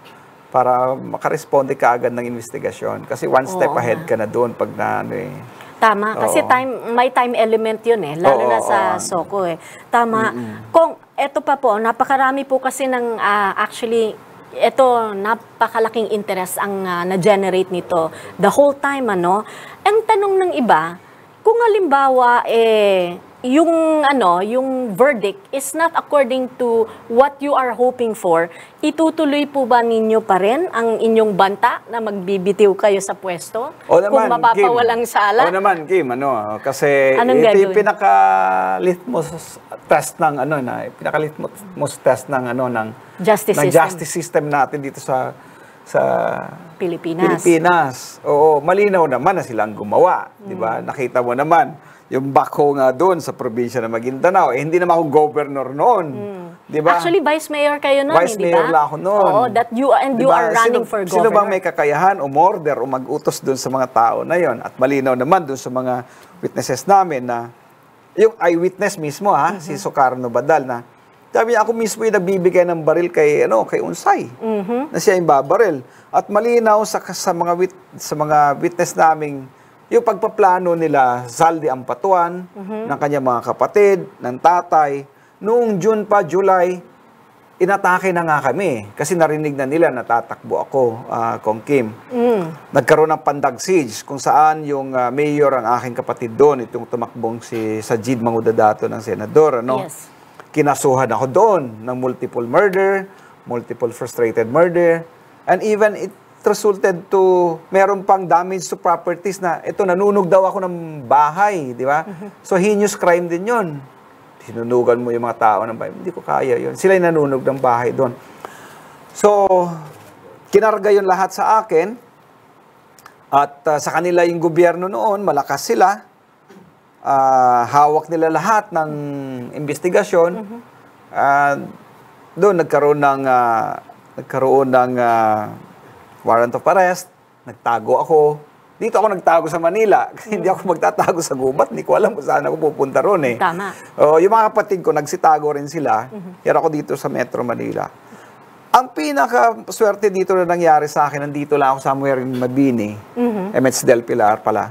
Speaker 2: para makaresponde ka agad ng investigasyon. Kasi one step
Speaker 1: Oo
Speaker 2: ahead ka na doon pag na ano eh.
Speaker 1: Tama, kasi
Speaker 2: Oo.
Speaker 1: time may time element 'yun eh, lalo
Speaker 2: Oo,
Speaker 1: na sa
Speaker 2: oo.
Speaker 1: Soko eh. Tama. Kung eto pa po, napakarami po kasi ng ah, actually ito napakalaking interest ang ah, na-generate nito the whole time ano. Ang tanong ng iba, kung halimbawa eh yung ano, yung verdict is not according to what you are hoping for, itutuloy po ba ninyo pa rin ang inyong banta na magbibitiw kayo sa pwesto?
Speaker 2: O naman,
Speaker 1: kung mapapawalang
Speaker 2: Kim.
Speaker 1: sala?
Speaker 2: O naman, Kim, ano, kasi
Speaker 1: Anong
Speaker 2: ito yung
Speaker 1: gagawin?
Speaker 2: pinaka-litmus test ng ano na, pinaka-litmus test ng ano ng
Speaker 1: Justice
Speaker 2: ng
Speaker 1: system.
Speaker 2: justice system natin dito sa sa
Speaker 1: Pilipinas.
Speaker 2: Pilipinas. Oo, malinaw naman na silang gumawa, 'di
Speaker 1: Mm.
Speaker 2: ba? Nakita mo naman yung bako nga doon sa probinsya ng Maguindanao. Eh, hindi naman ako governor noon. 'Di ba?
Speaker 1: Mm. Actually, vice mayor kayo noon,
Speaker 2: Vice
Speaker 1: hindi
Speaker 2: mayor
Speaker 1: ba?
Speaker 2: lang ako noon.
Speaker 1: Oo, that you and you
Speaker 2: Diba?
Speaker 1: are running
Speaker 2: sino,
Speaker 1: for governor.
Speaker 2: Sino bang may kakayahan o order o mag-utos doon sa mga tao na yon? At malinaw naman doon sa mga witnesses namin na yung eyewitness mismo ha,
Speaker 1: Mm-hmm.
Speaker 2: si Socarno Badal na sabi niya, ako mismo yung nagbibigay ng baril kay ano, kay Unsay.
Speaker 1: Mm-hmm.
Speaker 2: Na siya yung babaril. At malinaw sa sa mga wit, sa mga witness naming yung pagpaplano nila Zaldi Ampatuan,
Speaker 1: Mm-hmm.
Speaker 2: ng kanyang mga kapatid, ng tatay, noong June pa, July, inatake na nga kami. Kasi narinig na nila natatakbo ako, ah, Kong Kim.
Speaker 1: Mm.
Speaker 2: Nagkaroon ng pandag siege kung saan yung ah, mayor ang aking kapatid doon, itong tumakbong si Sajid Mangudadato ng senador. Ano?
Speaker 1: Yes.
Speaker 2: Kinasuhan ako doon ng multiple murder, multiple frustrated murder, and even it resulted to meron pang damage to properties na ito nanunog daw ako ng bahay, di ba? So heinous crime din 'yon. Sinunugan mo yung mga tao ng bahay. Hindi ko kaya 'yon. Sila yung nanunog ng bahay doon. So kinarga 'yon lahat sa akin. At uh, sa kanila yung gobyerno noon, malakas sila. Ah, hawak nila lahat ng investigasyon. Ah, doon nagkaroon ng ah, nagkaroon ng ah, warrant of arrest. Nagtago ako. Dito ako nagtago sa Manila kasi hindi ako magtatago sa gubat. Hindi ko alam kung saan ako pupunta ron eh.
Speaker 1: Tama.
Speaker 2: Oh, yung mga kapatid ko nagsitago rin sila. Kaya ako dito sa Metro Manila. Ang pinaka swerte dito na nangyari sa akin, nandito lang ako somewhere in Mabini, MH Del Pilar pala.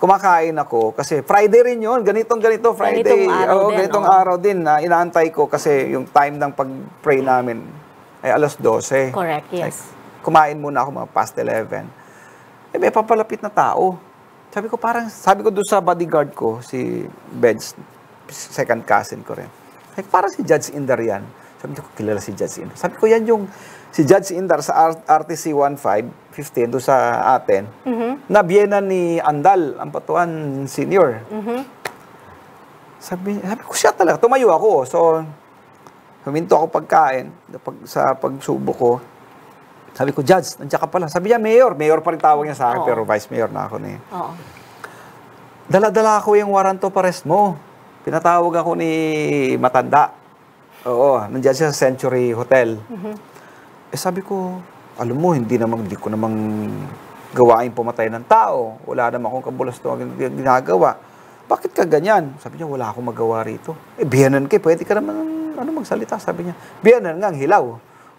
Speaker 2: Kumakain ako kasi Friday rin yun, ganitong ganito Friday.
Speaker 1: Ganitong araw
Speaker 2: Oo,
Speaker 1: din,
Speaker 2: ganitong
Speaker 1: oo.
Speaker 2: araw din na inaantay ko kasi yung time ng pag-pray namin ay alas 12.
Speaker 1: Correct, yes.
Speaker 2: Like, kumain muna ako mga past 11. Eh, may papalapit na tao. Sabi ko parang, sabi ko doon sa bodyguard ko, si Benz, second cousin ko rin. Like, parang si Judge Indar yan. Sabi ko, kilala si Judge Indar. Sabi ko, yan yung si Judge Indar sa RTC 1515 doon sa atin, na biyena ni Andal, ang patuan senior. Sabi, sabi ko, siya talaga. Tumayo ako. So, huminto ako pagkain pag, sa pagsubo ko. Sabi ko, Judge, nandiyan ka pala. Sabi niya, Mayor. Mayor pa rin tawag niya sa akin,
Speaker 1: Oo.
Speaker 2: pero Vice Mayor na ako ni.
Speaker 1: Oo.
Speaker 2: Dala-dala ko yung warrant of arrest mo. Pinatawag ako ni Matanda. Oo, nandiyan siya sa Century Hotel. Eh sabi ko, alam mo, hindi naman, hindi ko namang gawain pumatay ng tao. Wala naman akong kabulas to ginagawa. Bakit ka ganyan? Sabi niya, wala akong magawa rito. Eh, biyanan ka, pwede ka naman ano, magsalita. Sabi niya, biyanan nga, ang hilaw.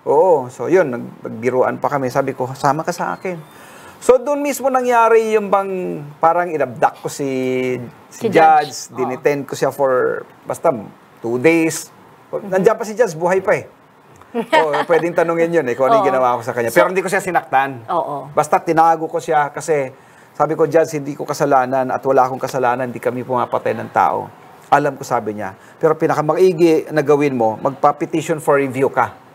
Speaker 2: Oo, so yun, nag, nagbiruan pa kami. Sabi ko, sama ka sa akin. So doon mismo nangyari yung bang parang inabdak ko si,
Speaker 1: Si
Speaker 2: si, Judge,
Speaker 1: Judge, oo.
Speaker 2: dineten ko siya for basta two days. Nandiyan pa si Judge, buhay pa eh. oh, pwedeng tanungin yun eh, kung ano yung ginawa ko sa kanya. Pero hindi ko siya sinaktan.
Speaker 1: Oo.
Speaker 2: Basta tinago ko siya kasi sabi ko, Judge, hindi ko kasalanan at wala akong kasalanan, hindi kami pumapatay ng tao. Alam ko, sabi niya. Pero pinakamaigi na gawin mo, magpa-petition for review ka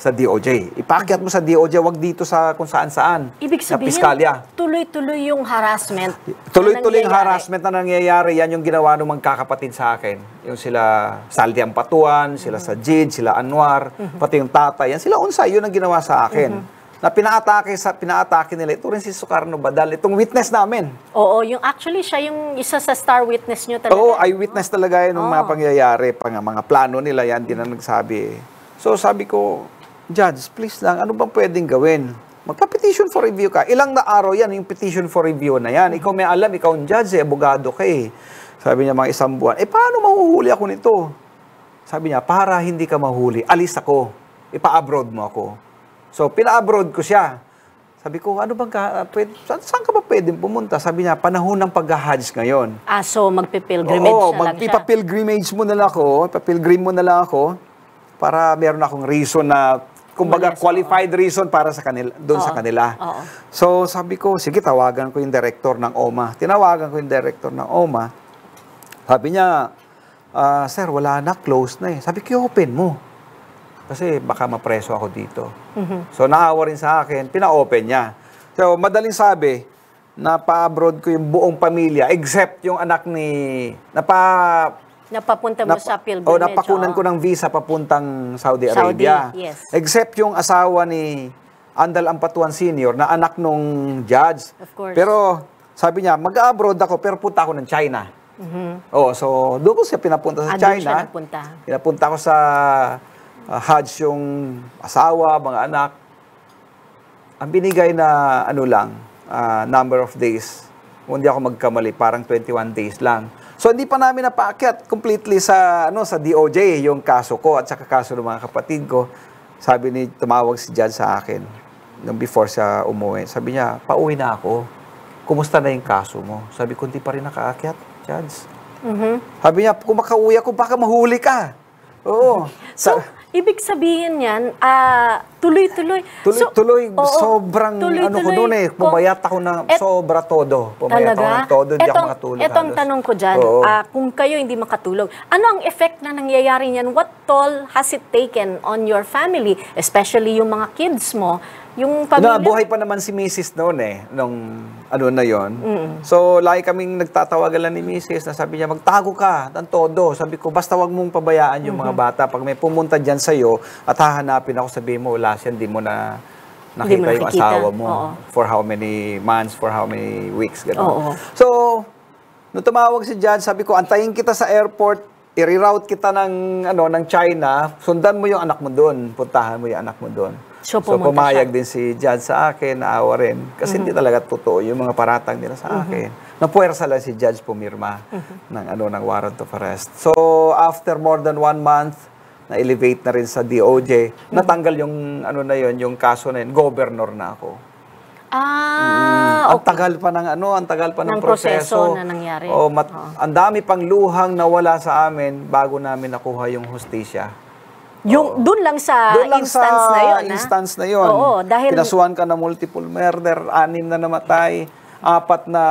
Speaker 2: sa DOJ. Ipakyat mo sa DOJ, wag dito sa kung saan-saan.
Speaker 1: Ibig sabihin,
Speaker 2: piskalya.
Speaker 1: tuloy-tuloy yung harassment.
Speaker 2: Tuloy-tuloy yung harassment na nangyayari, yan yung ginawa ng magkakapatid sa akin. Yung sila Saldi Ampatuan, sila Sajid, sila Anwar, pati yung tatay, yan sila unsay, yun ang ginawa sa akin. Na pinaatake sa pinaatake nila, ito rin si Sukarno Badal, itong witness namin.
Speaker 1: Oo, yung actually siya yung isa sa star witness nyo talaga.
Speaker 2: Oo, eyewitness talaga yun ng mga
Speaker 1: Oo.
Speaker 2: pangyayari, pang, mga plano nila, yan din ang nagsabi. So sabi ko, Judge, please lang, ano bang pwedeng gawin? Magpa-petition for review ka. Ilang na araw yan, yung petition for review na yan. Ikaw may alam, ikaw ang judge, eh, abogado ka eh. Sabi niya mga isang buwan, eh paano mahuhuli ako nito? Sabi niya, para hindi ka mahuli, alis ako. Ipa-abroad mo ako. So, pina-abroad ko siya. Sabi ko, ano bang, ka, pwede, saan, saan ka ba pwedeng pumunta? Sabi niya, panahon ng pag-hajj ngayon.
Speaker 1: Ah, so magpipilgrimage
Speaker 2: Oo,
Speaker 1: na lang siya.
Speaker 2: magpipapilgrimage mo na lang ako, papilgrim mo na lang ako para meron akong reason na kumbaga
Speaker 1: Umalis,
Speaker 2: qualified reason para sa kanila doon sa
Speaker 1: Oo,
Speaker 2: kanila.
Speaker 1: oo.
Speaker 2: So sabi ko, sige tawagan ko yung director ng OMA. Tinawagan ko yung director ng OMA. Sabi niya, "Ah, sir, wala na, close na eh. Sabi ko, open mo. Kasi baka mapreso ako dito. So naawa rin sa akin, pina-open niya. So madaling sabi, napa-abroad ko yung buong pamilya except yung anak ni napa
Speaker 1: Napapunta mo
Speaker 2: napa-
Speaker 1: sa pilgrimage.
Speaker 2: oh, napakunan
Speaker 1: oo.
Speaker 2: ko ng visa papuntang Saudi
Speaker 1: Saudi,
Speaker 2: Arabia.
Speaker 1: yes.
Speaker 2: Except yung asawa ni Andal Ampatuan Senior na anak nung judge.
Speaker 1: Of course.
Speaker 2: Pero sabi niya, mag-abroad ako pero punta ako ng China. Oh, so doon ko siya pinapunta sa
Speaker 1: Mm-hmm. Ah,
Speaker 2: China.
Speaker 1: siya napunta.
Speaker 2: Pinapunta ko sa uh, Hajj yung asawa, mga anak. Ang binigay na ano lang, ah, number of days, kung hindi ako magkamali, parang 21 days lang. So hindi pa namin napaakyat completely sa ano sa DOJ yung kaso ko at saka kaso ng mga kapatid ko. Sabi ni tumawag si Judge sa akin nung before siya umuwi. Sabi niya, "Pauwi na ako. Kumusta na yung kaso mo?" Sabi ko, "Hindi pa rin nakaakyat, Judge."
Speaker 1: Mhm.
Speaker 2: Sabi niya, kung makauwi ako, baka mahuli ka. Oo.
Speaker 1: So,
Speaker 2: Sa-
Speaker 1: ibig sabihin yan, ah, tuloy-tuloy. So,
Speaker 2: Tuloy-tuloy,
Speaker 1: oo,
Speaker 2: sobrang ano ko
Speaker 1: tuloy-tuloy.
Speaker 2: noon eh. Pumayat ako na
Speaker 1: Et-
Speaker 2: sobra todo. Pumayat ako ng todo, hindi ako
Speaker 1: Etong-
Speaker 2: makatulog.
Speaker 1: Etong
Speaker 2: halos.
Speaker 1: tanong ko dyan,
Speaker 2: Oo.
Speaker 1: ah, kung kayo hindi makatulog, ano ang effect na nangyayari niyan? What toll has it taken on your family? Especially yung mga kids mo, yung pamilya?
Speaker 2: Na, buhay pa naman si Mrs. noon eh, nung ano na yon. So, lagi kaming nagtatawagan lang ni Mrs. na sabi niya, magtago ka ng todo. Sabi ko, basta wag mong pabayaan yung mga bata. Pag may pumunta dyan sa'yo at hahanapin ako, sabihin mo, wala siya, hindi mo na
Speaker 1: Hindi mo
Speaker 2: nakita yung asawa mo.
Speaker 1: Oo.
Speaker 2: For how many months, for how many weeks, gano'n.
Speaker 1: Oo.
Speaker 2: So, nung tumawag si Judge, sabi ko, antayin kita sa airport, i-reroute kita ng, ano, ng China, sundan mo yung anak mo doon, puntahan mo yung anak mo doon.
Speaker 1: So, pumunta
Speaker 2: pumayag
Speaker 1: siya.
Speaker 2: din si Judge sa akin, naawa rin. Kasi hindi talaga totoo yung mga paratang nila sa akin. Napuwersa lang si Judge pumirma ng, ano, ng warrant of arrest. So, after more than one month, na-elevate na rin sa DOJ, natanggal yung, ano na yun, yung kaso na yun, governor na ako.
Speaker 1: Ah,
Speaker 2: ang tagal pa ng ano, ang tagal pa ng,
Speaker 1: Ng proseso na nangyari.
Speaker 2: Oh, mat- ang dami pang luhang nawala sa amin bago namin nakuha yung hostisya.
Speaker 1: Yung doon lang sa
Speaker 2: Doon lang
Speaker 1: instance
Speaker 2: sa
Speaker 1: na ah.
Speaker 2: instance na yun.
Speaker 1: Oo, dahil
Speaker 2: Pinasuhan ka na multiple murder, anim na namatay, apat na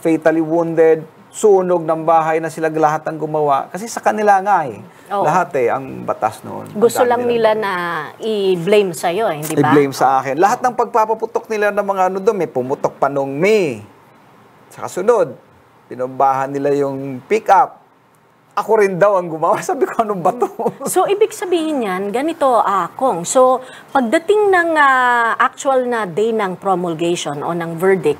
Speaker 2: fatally wounded, sunog ng bahay na sila lahat ang gumawa. Kasi sa kanila nga eh.
Speaker 1: Oo.
Speaker 2: Lahat eh, ang batas noon.
Speaker 1: gusto lang nila
Speaker 2: nilang-
Speaker 1: na i-blame sa iyo, hindi ba?
Speaker 2: I-blame sa akin. Lahat ng pagpapaputok nila ng mga ano doon, may pumutok pa nung May. Sa kasunod, pinumbahan nila yung pick-up. Ako rin daw ang gumawa. Sabi ko, anong ba to?
Speaker 1: So, ibig sabihin yan, ganito, ah, Kong. So, pagdating ng ah, actual na day ng promulgation o ng verdict,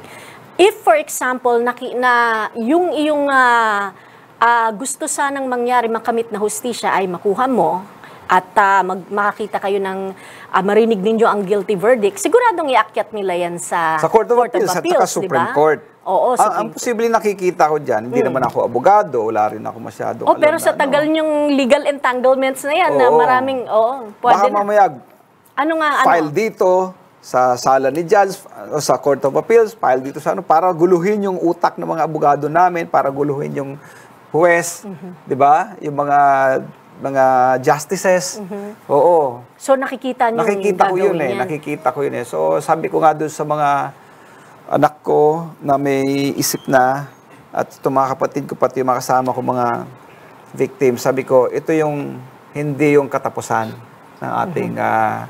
Speaker 1: if, for example, naki, na yung iyong ah, ah, gusto sanang mangyari, makamit na hustisya ay makuha mo, at ah, mag, makakita kayo ng ah, marinig ninyo ang guilty verdict, siguradong iakyat nila yan sa,
Speaker 2: sa Court of Appeals at saka Supreme
Speaker 1: ba?
Speaker 2: Court.
Speaker 1: Oo,
Speaker 2: ang, ang posibleng nakikita ko dyan, hindi naman ako abogado, wala rin ako masyadong
Speaker 1: Oh, pero
Speaker 2: na
Speaker 1: sa
Speaker 2: ano.
Speaker 1: tagal niyong legal entanglements na yan, na
Speaker 2: Oo.
Speaker 1: maraming, oo,
Speaker 2: Baka
Speaker 1: pwede na.
Speaker 2: mamaya
Speaker 1: Ano nga, ano?
Speaker 2: file dito sa sala ni Judge, o sa Court of Appeals, file dito sa ano, para guluhin yung utak ng mga abogado namin, para guluhin yung huwes,
Speaker 1: Mhm.
Speaker 2: di ba? Yung mga mga justices. Oo.
Speaker 1: So nakikita niyo
Speaker 2: Nakikita ko
Speaker 1: yung
Speaker 2: yun eh.
Speaker 1: yan.
Speaker 2: Nakikita ko yun eh. So sabi ko nga doon sa mga anak ko na may isip na at itong mga kapatid ko pati yung mga kasama ko mga victims, sabi ko, ito yung hindi yung katapusan ng ating ah,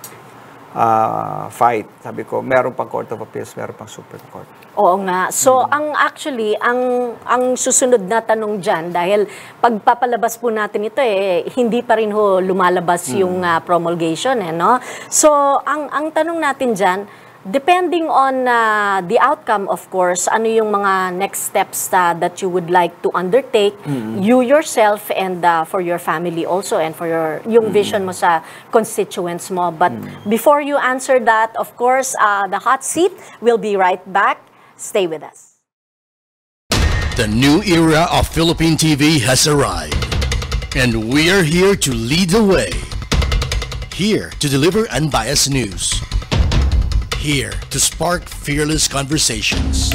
Speaker 2: ah, fight. Sabi ko, meron pang Court of Appeals, meron pang Supreme Court.
Speaker 1: Oo nga. So
Speaker 2: Hmm.
Speaker 1: ang actually ang ang susunod na tanong diyan dahil pagpapalabas po natin ito eh hindi pa rin ho lumalabas
Speaker 2: Hmm.
Speaker 1: yung ah, promulgation eh no. So ang ang tanong natin diyan depending on ah, the outcome of course ano yung mga next steps ah, that you would like to undertake
Speaker 2: Hmm.
Speaker 1: you yourself and ah, for your family also and for your yung vision mo sa constituents mo but before you answer that of course ah, the hot seat will be right back stay with us
Speaker 4: The new era of Philippine TV has arrived. And we are here to lead the way. Here to deliver unbiased news. Here to spark fearless conversations.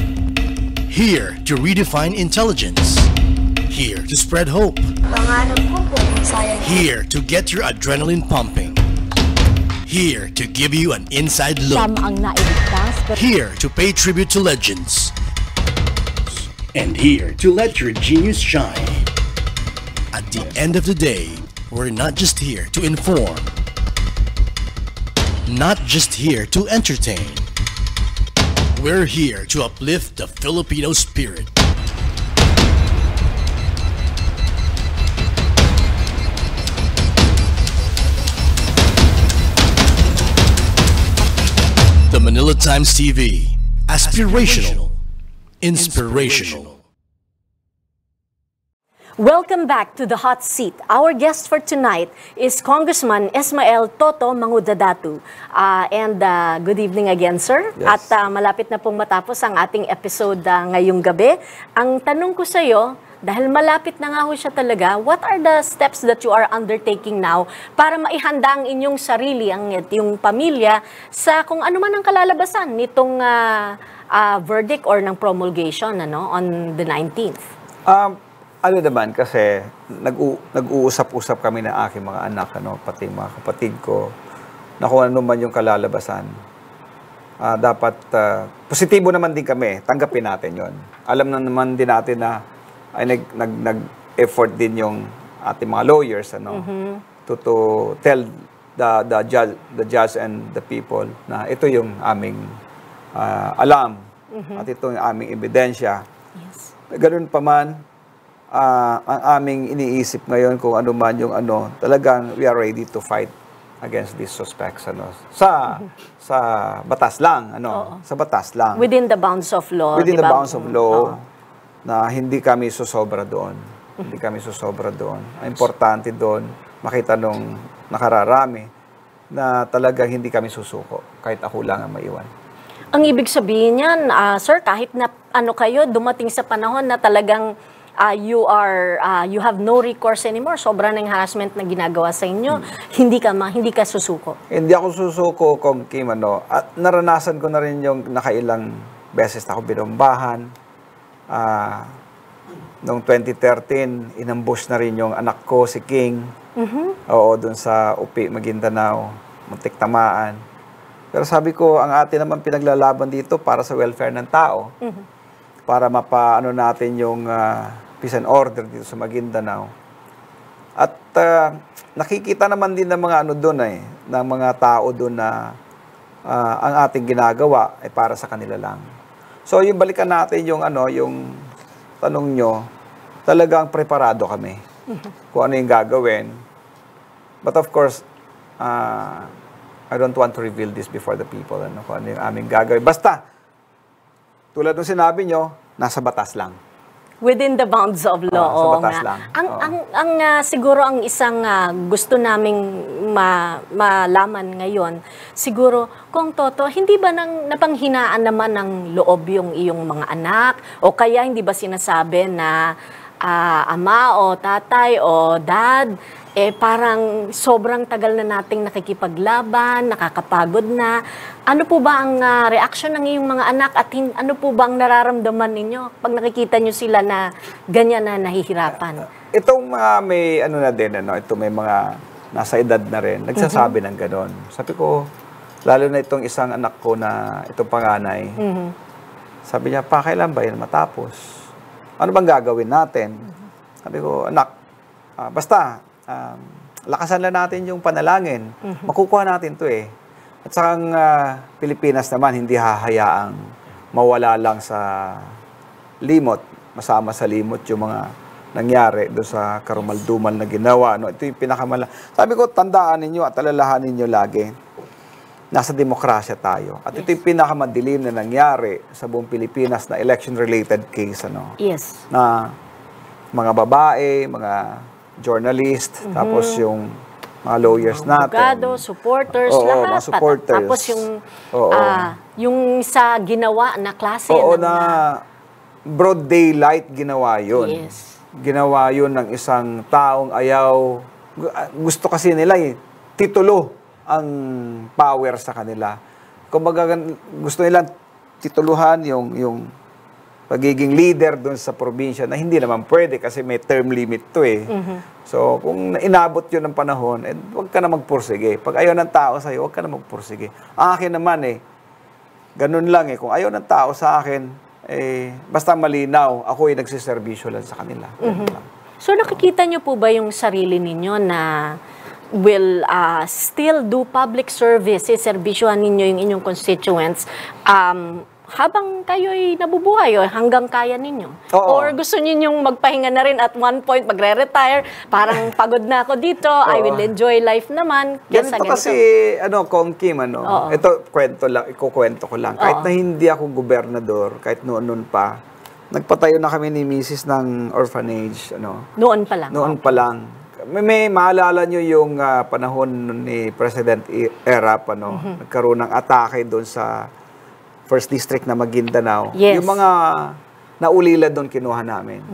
Speaker 4: Here to redefine intelligence. Here to spread hope.
Speaker 5: Pangarap ko po, masaya
Speaker 4: Here to get your adrenaline pumping. Here to give you an inside look.
Speaker 1: Siyam ang nailigtas pero
Speaker 4: Here to pay tribute to legends. And here to let your genius shine. At the end of the day, we're not just here to inform, not just here to entertain. We're here to uplift the Filipino spirit. The Manila Times TV. Aspirational. Inspirational.
Speaker 1: Welcome back to the hot seat. Our guest for tonight is Congressman Esmael Toto Mangudadatu. Ah, and ah, good evening again, sir.
Speaker 2: Yes.
Speaker 1: At ah, malapit na pong matapos ang ating episode ah, ngayong gabi. Ang tanong ko sa iyo, dahil malapit na nga ho siya talaga, what are the steps that you are undertaking now para maihanda ang inyong sarili, ang yung pamilya, sa kung ano man ang kalalabasan nitong ah, ah, verdict or ng promulgation ano, on the 19th?
Speaker 2: Um, ano naman, kasi nag-u- nag-uusap-usap kami ng aking mga anak, ano, pati mga kapatid ko, na kung ano man yung kalalabasan. Ah, dapat, ah, positibo naman din kami, tanggapin natin yon. Alam na naman din natin na ay nag, nag, nag-effort din yung ating mga lawyers, ano, to, to tell the, the, judge, the judge and the people na ito yung aming ah, alam at ito yung aming ebidensya. Ganun pa man, ah, ang aming iniisip ngayon kung ano man yung ano, talagang we are ready to fight against these suspects ano. Sa sa batas lang ano. Sa batas lang.
Speaker 1: Within the bounds of law.
Speaker 2: within
Speaker 1: di
Speaker 2: the bounds of law na hindi kami susobra doon. Hindi kami susobra doon. Ang importante doon makita nung nakararami na talagang hindi kami susuko kahit ako lang ang maiwan.
Speaker 1: Ang ibig sabihin niyan, ah, sir, kahit na ano kayo, dumating sa panahon na talagang ah, you are ah, you have no recourse anymore. Sobra ng harassment na ginagawa sa inyo. Hindi ka ma, hindi ka susuko.
Speaker 2: Hindi ako susuko kung Kim, ano. At naranasan ko na rin yung nakailang beses na ako binumbahan. Ah, noong 2013, inambush na rin yung anak ko, si King. Oo, dun sa Upi, Maguindanao. Muntik tamaan. Pero sabi ko, ang atin naman pinaglalaban dito para sa welfare ng tao. Para mapaano natin yung ah, peace and order dito sa Maguindanao. At ah, nakikita naman din ng mga ano doon eh, ng mga tao doon na ah, ang ating ginagawa ay para sa kanila lang. So yung balikan natin yung ano, yung tanong nyo, talagang preparado kami kung ano yung gagawin. But of course, ah, I don't want to reveal this before the people, ano, kung ano yung aming gagawin. Basta, tulad ng sinabi nyo, nasa batas lang.
Speaker 1: Within the bounds of law.
Speaker 2: Oo, sa batas
Speaker 1: nga.
Speaker 2: lang.
Speaker 1: Ang,
Speaker 2: Oo.
Speaker 1: ang, ang ah, siguro ang isang ah, gusto naming ma, malaman ngayon, siguro, kung Toto, hindi ba nang napanghinaan naman ng loob yung iyong mga anak? O kaya hindi ba sinasabi na ah, ama o tatay o dad, eh parang sobrang tagal na nating nakikipaglaban, nakakapagod na. Ano po ba ang ah, reaksyon ng iyong mga anak at hin- ano po ba ang nararamdaman ninyo pag nakikita nyo sila na ganyan na nahihirapan?
Speaker 2: Itong mga may ano na din, ano, ito may mga nasa edad na rin, nagsasabi ng ganon. Sabi ko, lalo na itong isang anak ko na itong panganay, sabi niya, pa, kailan ba yan matapos? Ano bang gagawin natin? Sabi ko, anak, ah, basta, um, lakasan lang natin yung panalangin. Makukuha natin to eh. At saka ang ah, Pilipinas naman, hindi hahayaang mawala lang sa limot, masama sa limot yung mga nangyari doon sa karumaldumal na ginawa. No? Ito yung pinakamala. Sabi ko, tandaan ninyo at alalahanin ninyo lagi, nasa demokrasya tayo. At ito yung pinakamadilim na nangyari sa buong Pilipinas na election-related case. Ano?
Speaker 1: Yes.
Speaker 2: Na mga babae, mga journalist, tapos yung mga lawyers natin.
Speaker 1: Abogado, supporters,
Speaker 2: Oo,
Speaker 1: lahat.
Speaker 2: mga supporters.
Speaker 1: Tapos yung,
Speaker 2: Oo.
Speaker 1: ah, yung sa ginawa na klase.
Speaker 2: Oo
Speaker 1: ng,
Speaker 2: na
Speaker 1: ah,
Speaker 2: broad daylight ginawa yun.
Speaker 1: Yes.
Speaker 2: ginawa yun ng isang taong ayaw, ah, gusto kasi nila eh, titulo ang power sa kanila. Kumbaga, gan- gusto nila tituluhan yung, yung pagiging leader doon sa probinsya na hindi naman pwede kasi may term limit to eh. So, kung inabot yun ng panahon, eh, huwag ka na magpursige. Pag ayaw ng tao sa'yo, huwag ka na magpursige. Ang akin naman eh, ganun lang eh. Kung ayaw ng tao sa akin, eh, basta malinaw, ako ay nagsiservisyo lang sa kanila. Lang.
Speaker 1: So nakikita niyo po ba yung sarili ninyo na will uh, still do public service, servisyohan ninyo yung inyong constituents um, habang kayo'y nabubuhay o hanggang kaya ninyo?
Speaker 2: Oo.
Speaker 1: Or gusto niyo yung magpahinga na rin at one point magre-retire, parang pagod na ako dito, I will enjoy life naman.
Speaker 2: Ganito
Speaker 1: Kesa
Speaker 2: kasi, ano, Kong Kim, ano,
Speaker 1: Oo.
Speaker 2: ito, kwento lang, ikukwento ko lang. Kahit
Speaker 1: Oo.
Speaker 2: na hindi ako gobernador, kahit noon-noon pa, nagpatayo na kami ni Mrs. ng orphanage, ano,
Speaker 1: Noon pa lang.
Speaker 2: Noon pa lang. May, may maalala nyo yung ah, panahon ni President I- Erap, ano,
Speaker 1: Mhm.
Speaker 2: nagkaroon ng atake doon sa First District na Maguindanao.
Speaker 1: Yes.
Speaker 2: Yung mga naulila doon kinuha namin.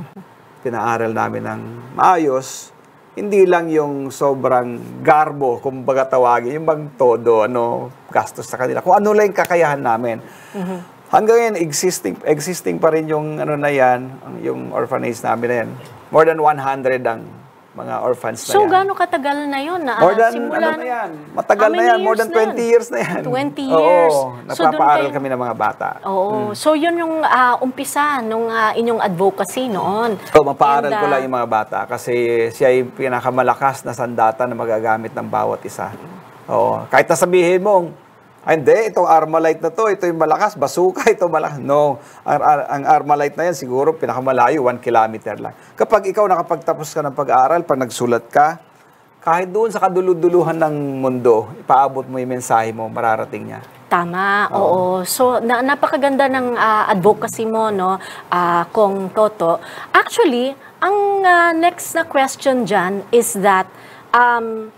Speaker 2: Pinaaral namin ng maayos. Hindi lang yung sobrang garbo, kumbaga tawagin, yung bang todo, ano, gastos sa kanila. Kung ano lang yung kakayahan namin.
Speaker 1: Mhm.
Speaker 2: Hanggang ngayon, existing, existing pa rin yung ano na yan, yung orphanage namin na yan. More than 100 ang mga orphans na
Speaker 1: So,
Speaker 2: yan.
Speaker 1: gaano katagal na yun? Na,
Speaker 2: More than,
Speaker 1: simula
Speaker 2: ano na yan, matagal na yan, more than
Speaker 1: na
Speaker 2: 20 years na yan.
Speaker 1: 20 years.
Speaker 2: Oo,
Speaker 1: So,
Speaker 2: nagpapaaral
Speaker 1: kayo-
Speaker 2: kami ng mga bata.
Speaker 1: Oo. So, yun yung ah, umpisa nung ah, inyong advocacy noon.
Speaker 2: So, mapaaral
Speaker 1: And,
Speaker 2: ko
Speaker 1: ah,
Speaker 2: lang yung mga bata kasi siya yung pinakamalakas na sandata na magagamit ng bawat isa. Oo. Kahit nasabihin mo, ay hindi, itong Armalite na to, ito yung malakas, basuka, ito malakas. No, ang, ang, ang Armalite na yan siguro pinakamalayo, one kilometer lang. Kapag ikaw nakapagtapos ka ng pag-aaral, pag nagsulat ka, kahit doon sa kaduluduluhan ng mundo, ipaabot mo yung mensahe mo, mararating niya.
Speaker 1: Tama, oo. So, na, napakaganda ng ah, advocacy mo, no, ah, Kong Toto. Actually, ang ah, next na question dyan is that, um,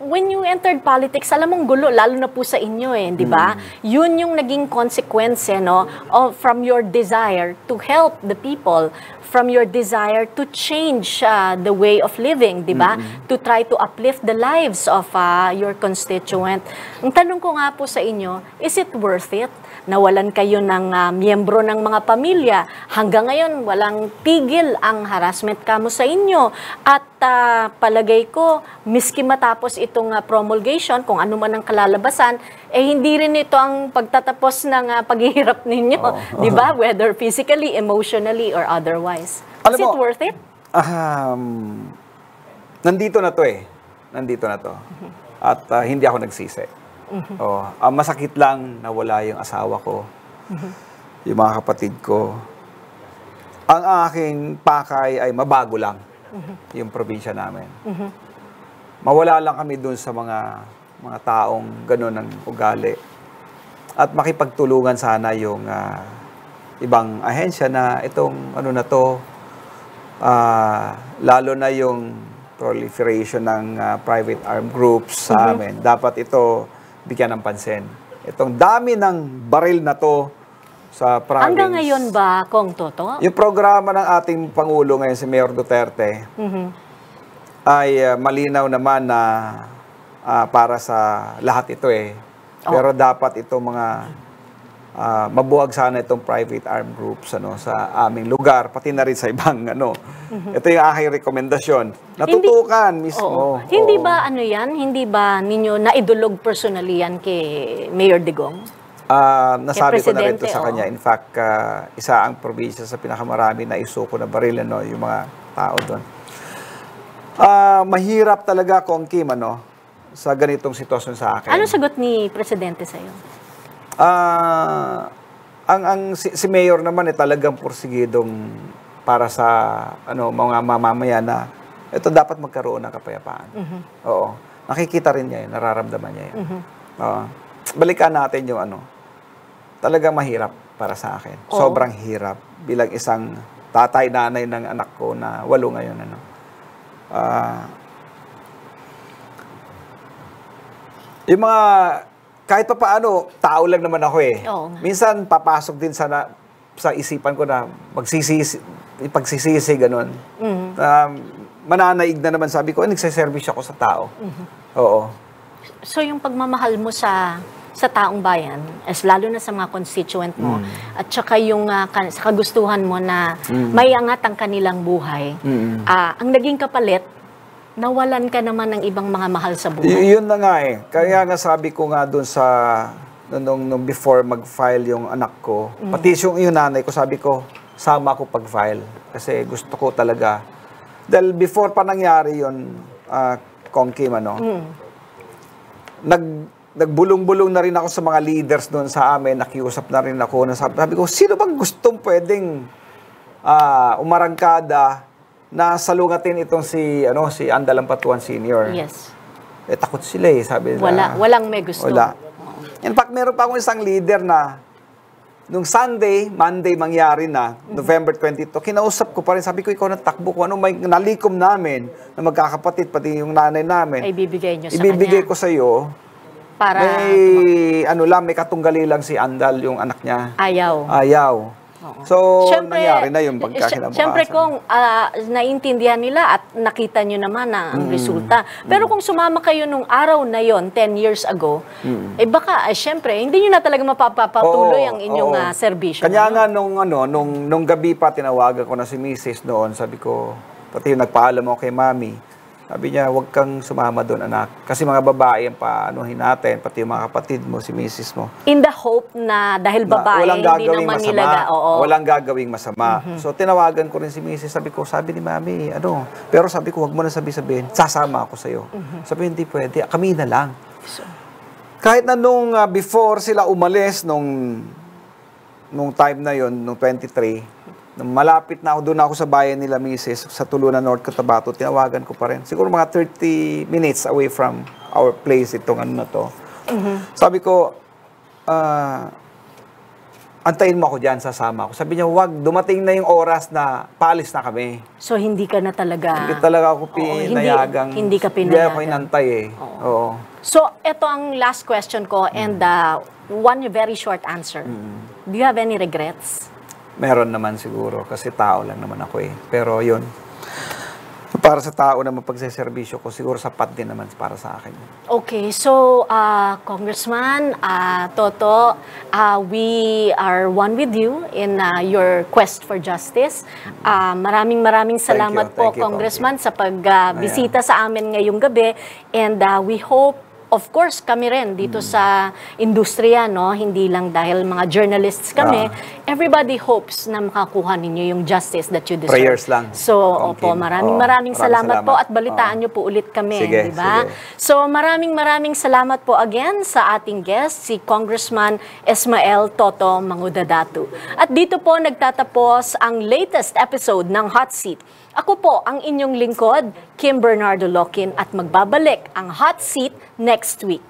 Speaker 1: when you entered politics, alam mong gulo, lalo na po sa inyo eh, di ba? Yun yung naging consequence, eh, no, of, from your desire to help the people, from your desire to change ah, the way of living, di ba? To try to uplift the lives of ah, your constituent. Ang tanong ko nga po sa inyo, is it worth it? Nawalan kayo ng ah, miyembro ng mga pamilya. Hanggang ngayon, walang tigil ang harassment kamo sa inyo. At ah, palagay ko, miski matapos itong ah, promulgation, kung ano man ang kalalabasan, eh hindi rin ito ang pagtatapos ng ah, paghihirap ninyo. Di ba? Whether physically, emotionally, or otherwise.
Speaker 2: Alam
Speaker 1: is it
Speaker 2: mo-
Speaker 1: worth it?
Speaker 2: Um, nandito na to eh. Nandito na to. At ah, hindi ako nagsisi. Oh, ang masakit lang na wala yung asawa ko. Yung mga kapatid ko. Ang aking pakay ay mabago lang. Yung probinsya namin. Mawala lang kami dun sa mga mga taong gano'n ang ugali. At makipagtulungan sana yung ah, ibang ahensya na itong ano na to, Ah, lalo na yung proliferation ng ah, private armed groups sa amin. Dapat ito bigyan ng pansin. Itong dami ng baril na to sa province.
Speaker 1: Hanggang ngayon ba, Kong Toto?
Speaker 2: Yung programa ng ating Pangulo ngayon, si Mayor Duterte, ay ah, malinaw naman na ah, para sa lahat ito eh. Pero dapat itong mga ah, mabuwag sana itong private armed groups ano sa aming lugar pati na rin sa ibang ano. Ito yung aking rekomendasyon. Natutukan mismo.
Speaker 1: Oo. Hindi
Speaker 2: Oo.
Speaker 1: ba ano yan? Hindi ba ninyo naidulog personally yan kay Mayor Digong?
Speaker 2: Ah, nasabi ko na rin ito
Speaker 1: Presidente,
Speaker 2: sa kanya. In fact, ah, isa ang probinsya sa pinakamarami na isuko na baril, ano, yung mga tao doon. Ah, mahirap talaga, Kong Kim, ano, sa ganitong sitwasyon sa akin.
Speaker 1: Ano sagot ni Presidente sa'yo?
Speaker 2: Ah, ang ang si, si Mayor naman eh talagang porsigidong para sa ano mga mamamayan na ito dapat magkaroon ng kapayapaan. Oo. Nakikita rin niya 'yan, nararamdaman niya 'yan. Oo. Balikan natin yung ano. Talagang mahirap para sa akin.
Speaker 1: Oo.
Speaker 2: Sobrang hirap bilang isang tatay nanay ng anak ko na walo ngayon ano. Ah, yung mga kahit pa paano, tao lang naman ako eh.
Speaker 1: Oo.
Speaker 2: Minsan papasok din sa na, sa isipan ko na magsisisi, ipagsisisi ganun.
Speaker 1: Mhm.
Speaker 2: Um, mananaig na naman sabi ko, eh, nagsiservice ako sa tao. Oo.
Speaker 1: So yung pagmamahal mo sa sa taong bayan, as lalo na sa mga constituent mo,
Speaker 2: Mm.
Speaker 1: at saka yung ah, kan- sa kagustuhan mo na may angat ang kanilang buhay,
Speaker 2: Mm.
Speaker 1: ah, ang naging kapalit, nawalan ka naman ng ibang mga mahal sa buhay.
Speaker 2: Y- yun na nga eh. Kaya nga sabi ko nga doon sa nung, nung before mag-file yung anak ko, pati yung, yung nanay ko, sabi ko, sama ko pag-file. Kasi gusto ko talaga. Dahil before pa nangyari yun, uh, Kong Kim, ano, nag, nagbulong-bulong na rin ako sa mga leaders doon sa amin, nakiusap na rin ako. Na sabi, sabi ko, sino bang gustong pwedeng ah, umarangkada na salungatin itong si ano si Andalampatuan Senior?
Speaker 1: Yes.
Speaker 2: Eh, takot sila eh, sabi
Speaker 1: Wala,
Speaker 2: na,
Speaker 1: walang may gusto.
Speaker 2: Wala. In fact, meron pa akong isang leader na nung Sunday, Monday mangyari na, November 22, kinausap ko pa rin, sabi ko, ikaw na takbo ko, ano may nalikom namin na magkakapatid, pati yung nanay namin.
Speaker 1: Ay bibigay nyo sa
Speaker 2: Ibibigay
Speaker 1: kanya.
Speaker 2: ko sa iyo.
Speaker 1: Para
Speaker 2: May, ano lang, may katunggali lang si Andal, yung anak niya.
Speaker 1: ayaw.
Speaker 2: Ayaw. So, nangyari na yung
Speaker 1: sy-
Speaker 2: pagkakinabukasan.
Speaker 1: Siyempre kung ah, naiintindihan nila at nakita nyo naman na ang
Speaker 2: Mm.
Speaker 1: resulta. Pero kung sumama kayo nung araw na yon 10 years ago, eh baka, eh, siyempre, hindi nyo na talaga mapapatuloy
Speaker 2: Mm. Oo,
Speaker 1: ang inyong
Speaker 2: oo.
Speaker 1: ah, serbisyo.
Speaker 2: Kanya
Speaker 1: ngayon.
Speaker 2: nga nung ano, nung nung gabi pa tinawagan ko na si Mrs. noon, sabi ko, pati yung nagpaalam ako kay Mami. Sabi niya, huwag kang sumama doon, anak. Kasi mga babae ang paanuhin natin, pati yung mga kapatid mo, si Mrs. mo.
Speaker 1: In the hope na dahil
Speaker 2: na
Speaker 1: babae,
Speaker 2: walang
Speaker 1: hindi naman
Speaker 2: masama.
Speaker 1: nila, oo.
Speaker 2: Walang gagawing masama. So, tinawagan ko rin si Mrs. Sabi ko, sabi ni Mami, ano, pero sabi ko, huwag mo na sabi-sabihin, sasama ako sa'yo.
Speaker 1: Mhm.
Speaker 2: Sabi, hindi pwede, kami na lang. Kahit na nung ah, before sila umalis, nung, nung time na yon nung 23, nung malapit na ako, doon ako sa bayan nila, Mrs., sa Tulunan, North Cotabato, tinawagan ko pa rin. Siguro mga 30 minutes away from our place, itong ano na to. Sabi ko, ah, antayin mo ako dyan, sasama ako. Sabi niya, wag, dumating na yung oras na paalis na kami.
Speaker 1: So, hindi ka na talaga...
Speaker 2: Hindi talaga ako
Speaker 1: Oo, hindi-
Speaker 2: pinayagang.
Speaker 1: hindi ka
Speaker 2: Hindi ako inantay eh. Oo.
Speaker 1: So, ito ang last question ko and uh, one very short answer. Do you have any regrets?
Speaker 2: Meron naman siguro kasi tao lang naman ako eh. Pero yun, para sa tao na mapagseservisyo ko, siguro sapat din naman para sa akin.
Speaker 1: Okay, so uh, Congressman uh, Toto, uh, we are one with you in uh, your quest for justice. Uh, maraming maraming
Speaker 2: Thank
Speaker 1: salamat
Speaker 2: you,
Speaker 1: po,
Speaker 2: thank you,
Speaker 1: Congressman, sa pagbisita sa amin ngayong gabi. And uh, we hope Of course, kami rin dito
Speaker 2: Hmm.
Speaker 1: sa industriya, no? hindi lang dahil mga journalists kami,
Speaker 2: Ah.
Speaker 1: everybody hopes na makakuha ninyo yung justice that you deserve.
Speaker 2: Prayers lang.
Speaker 1: So, opo, maraming
Speaker 2: Oo,
Speaker 1: maraming
Speaker 2: maraming
Speaker 1: salamat, po
Speaker 2: salamat.
Speaker 1: at balitaan
Speaker 2: Oo.
Speaker 1: nyo po ulit kami, di ba? So maraming maraming salamat po again sa ating guest, si Congressman Esmael Toto Mangudadatu. At dito po nagtatapos ang latest episode ng Hot Seat. Ako po ang inyong lingkod, Kim Bernardo Lokin at magbabalik ang Hot Seat next week.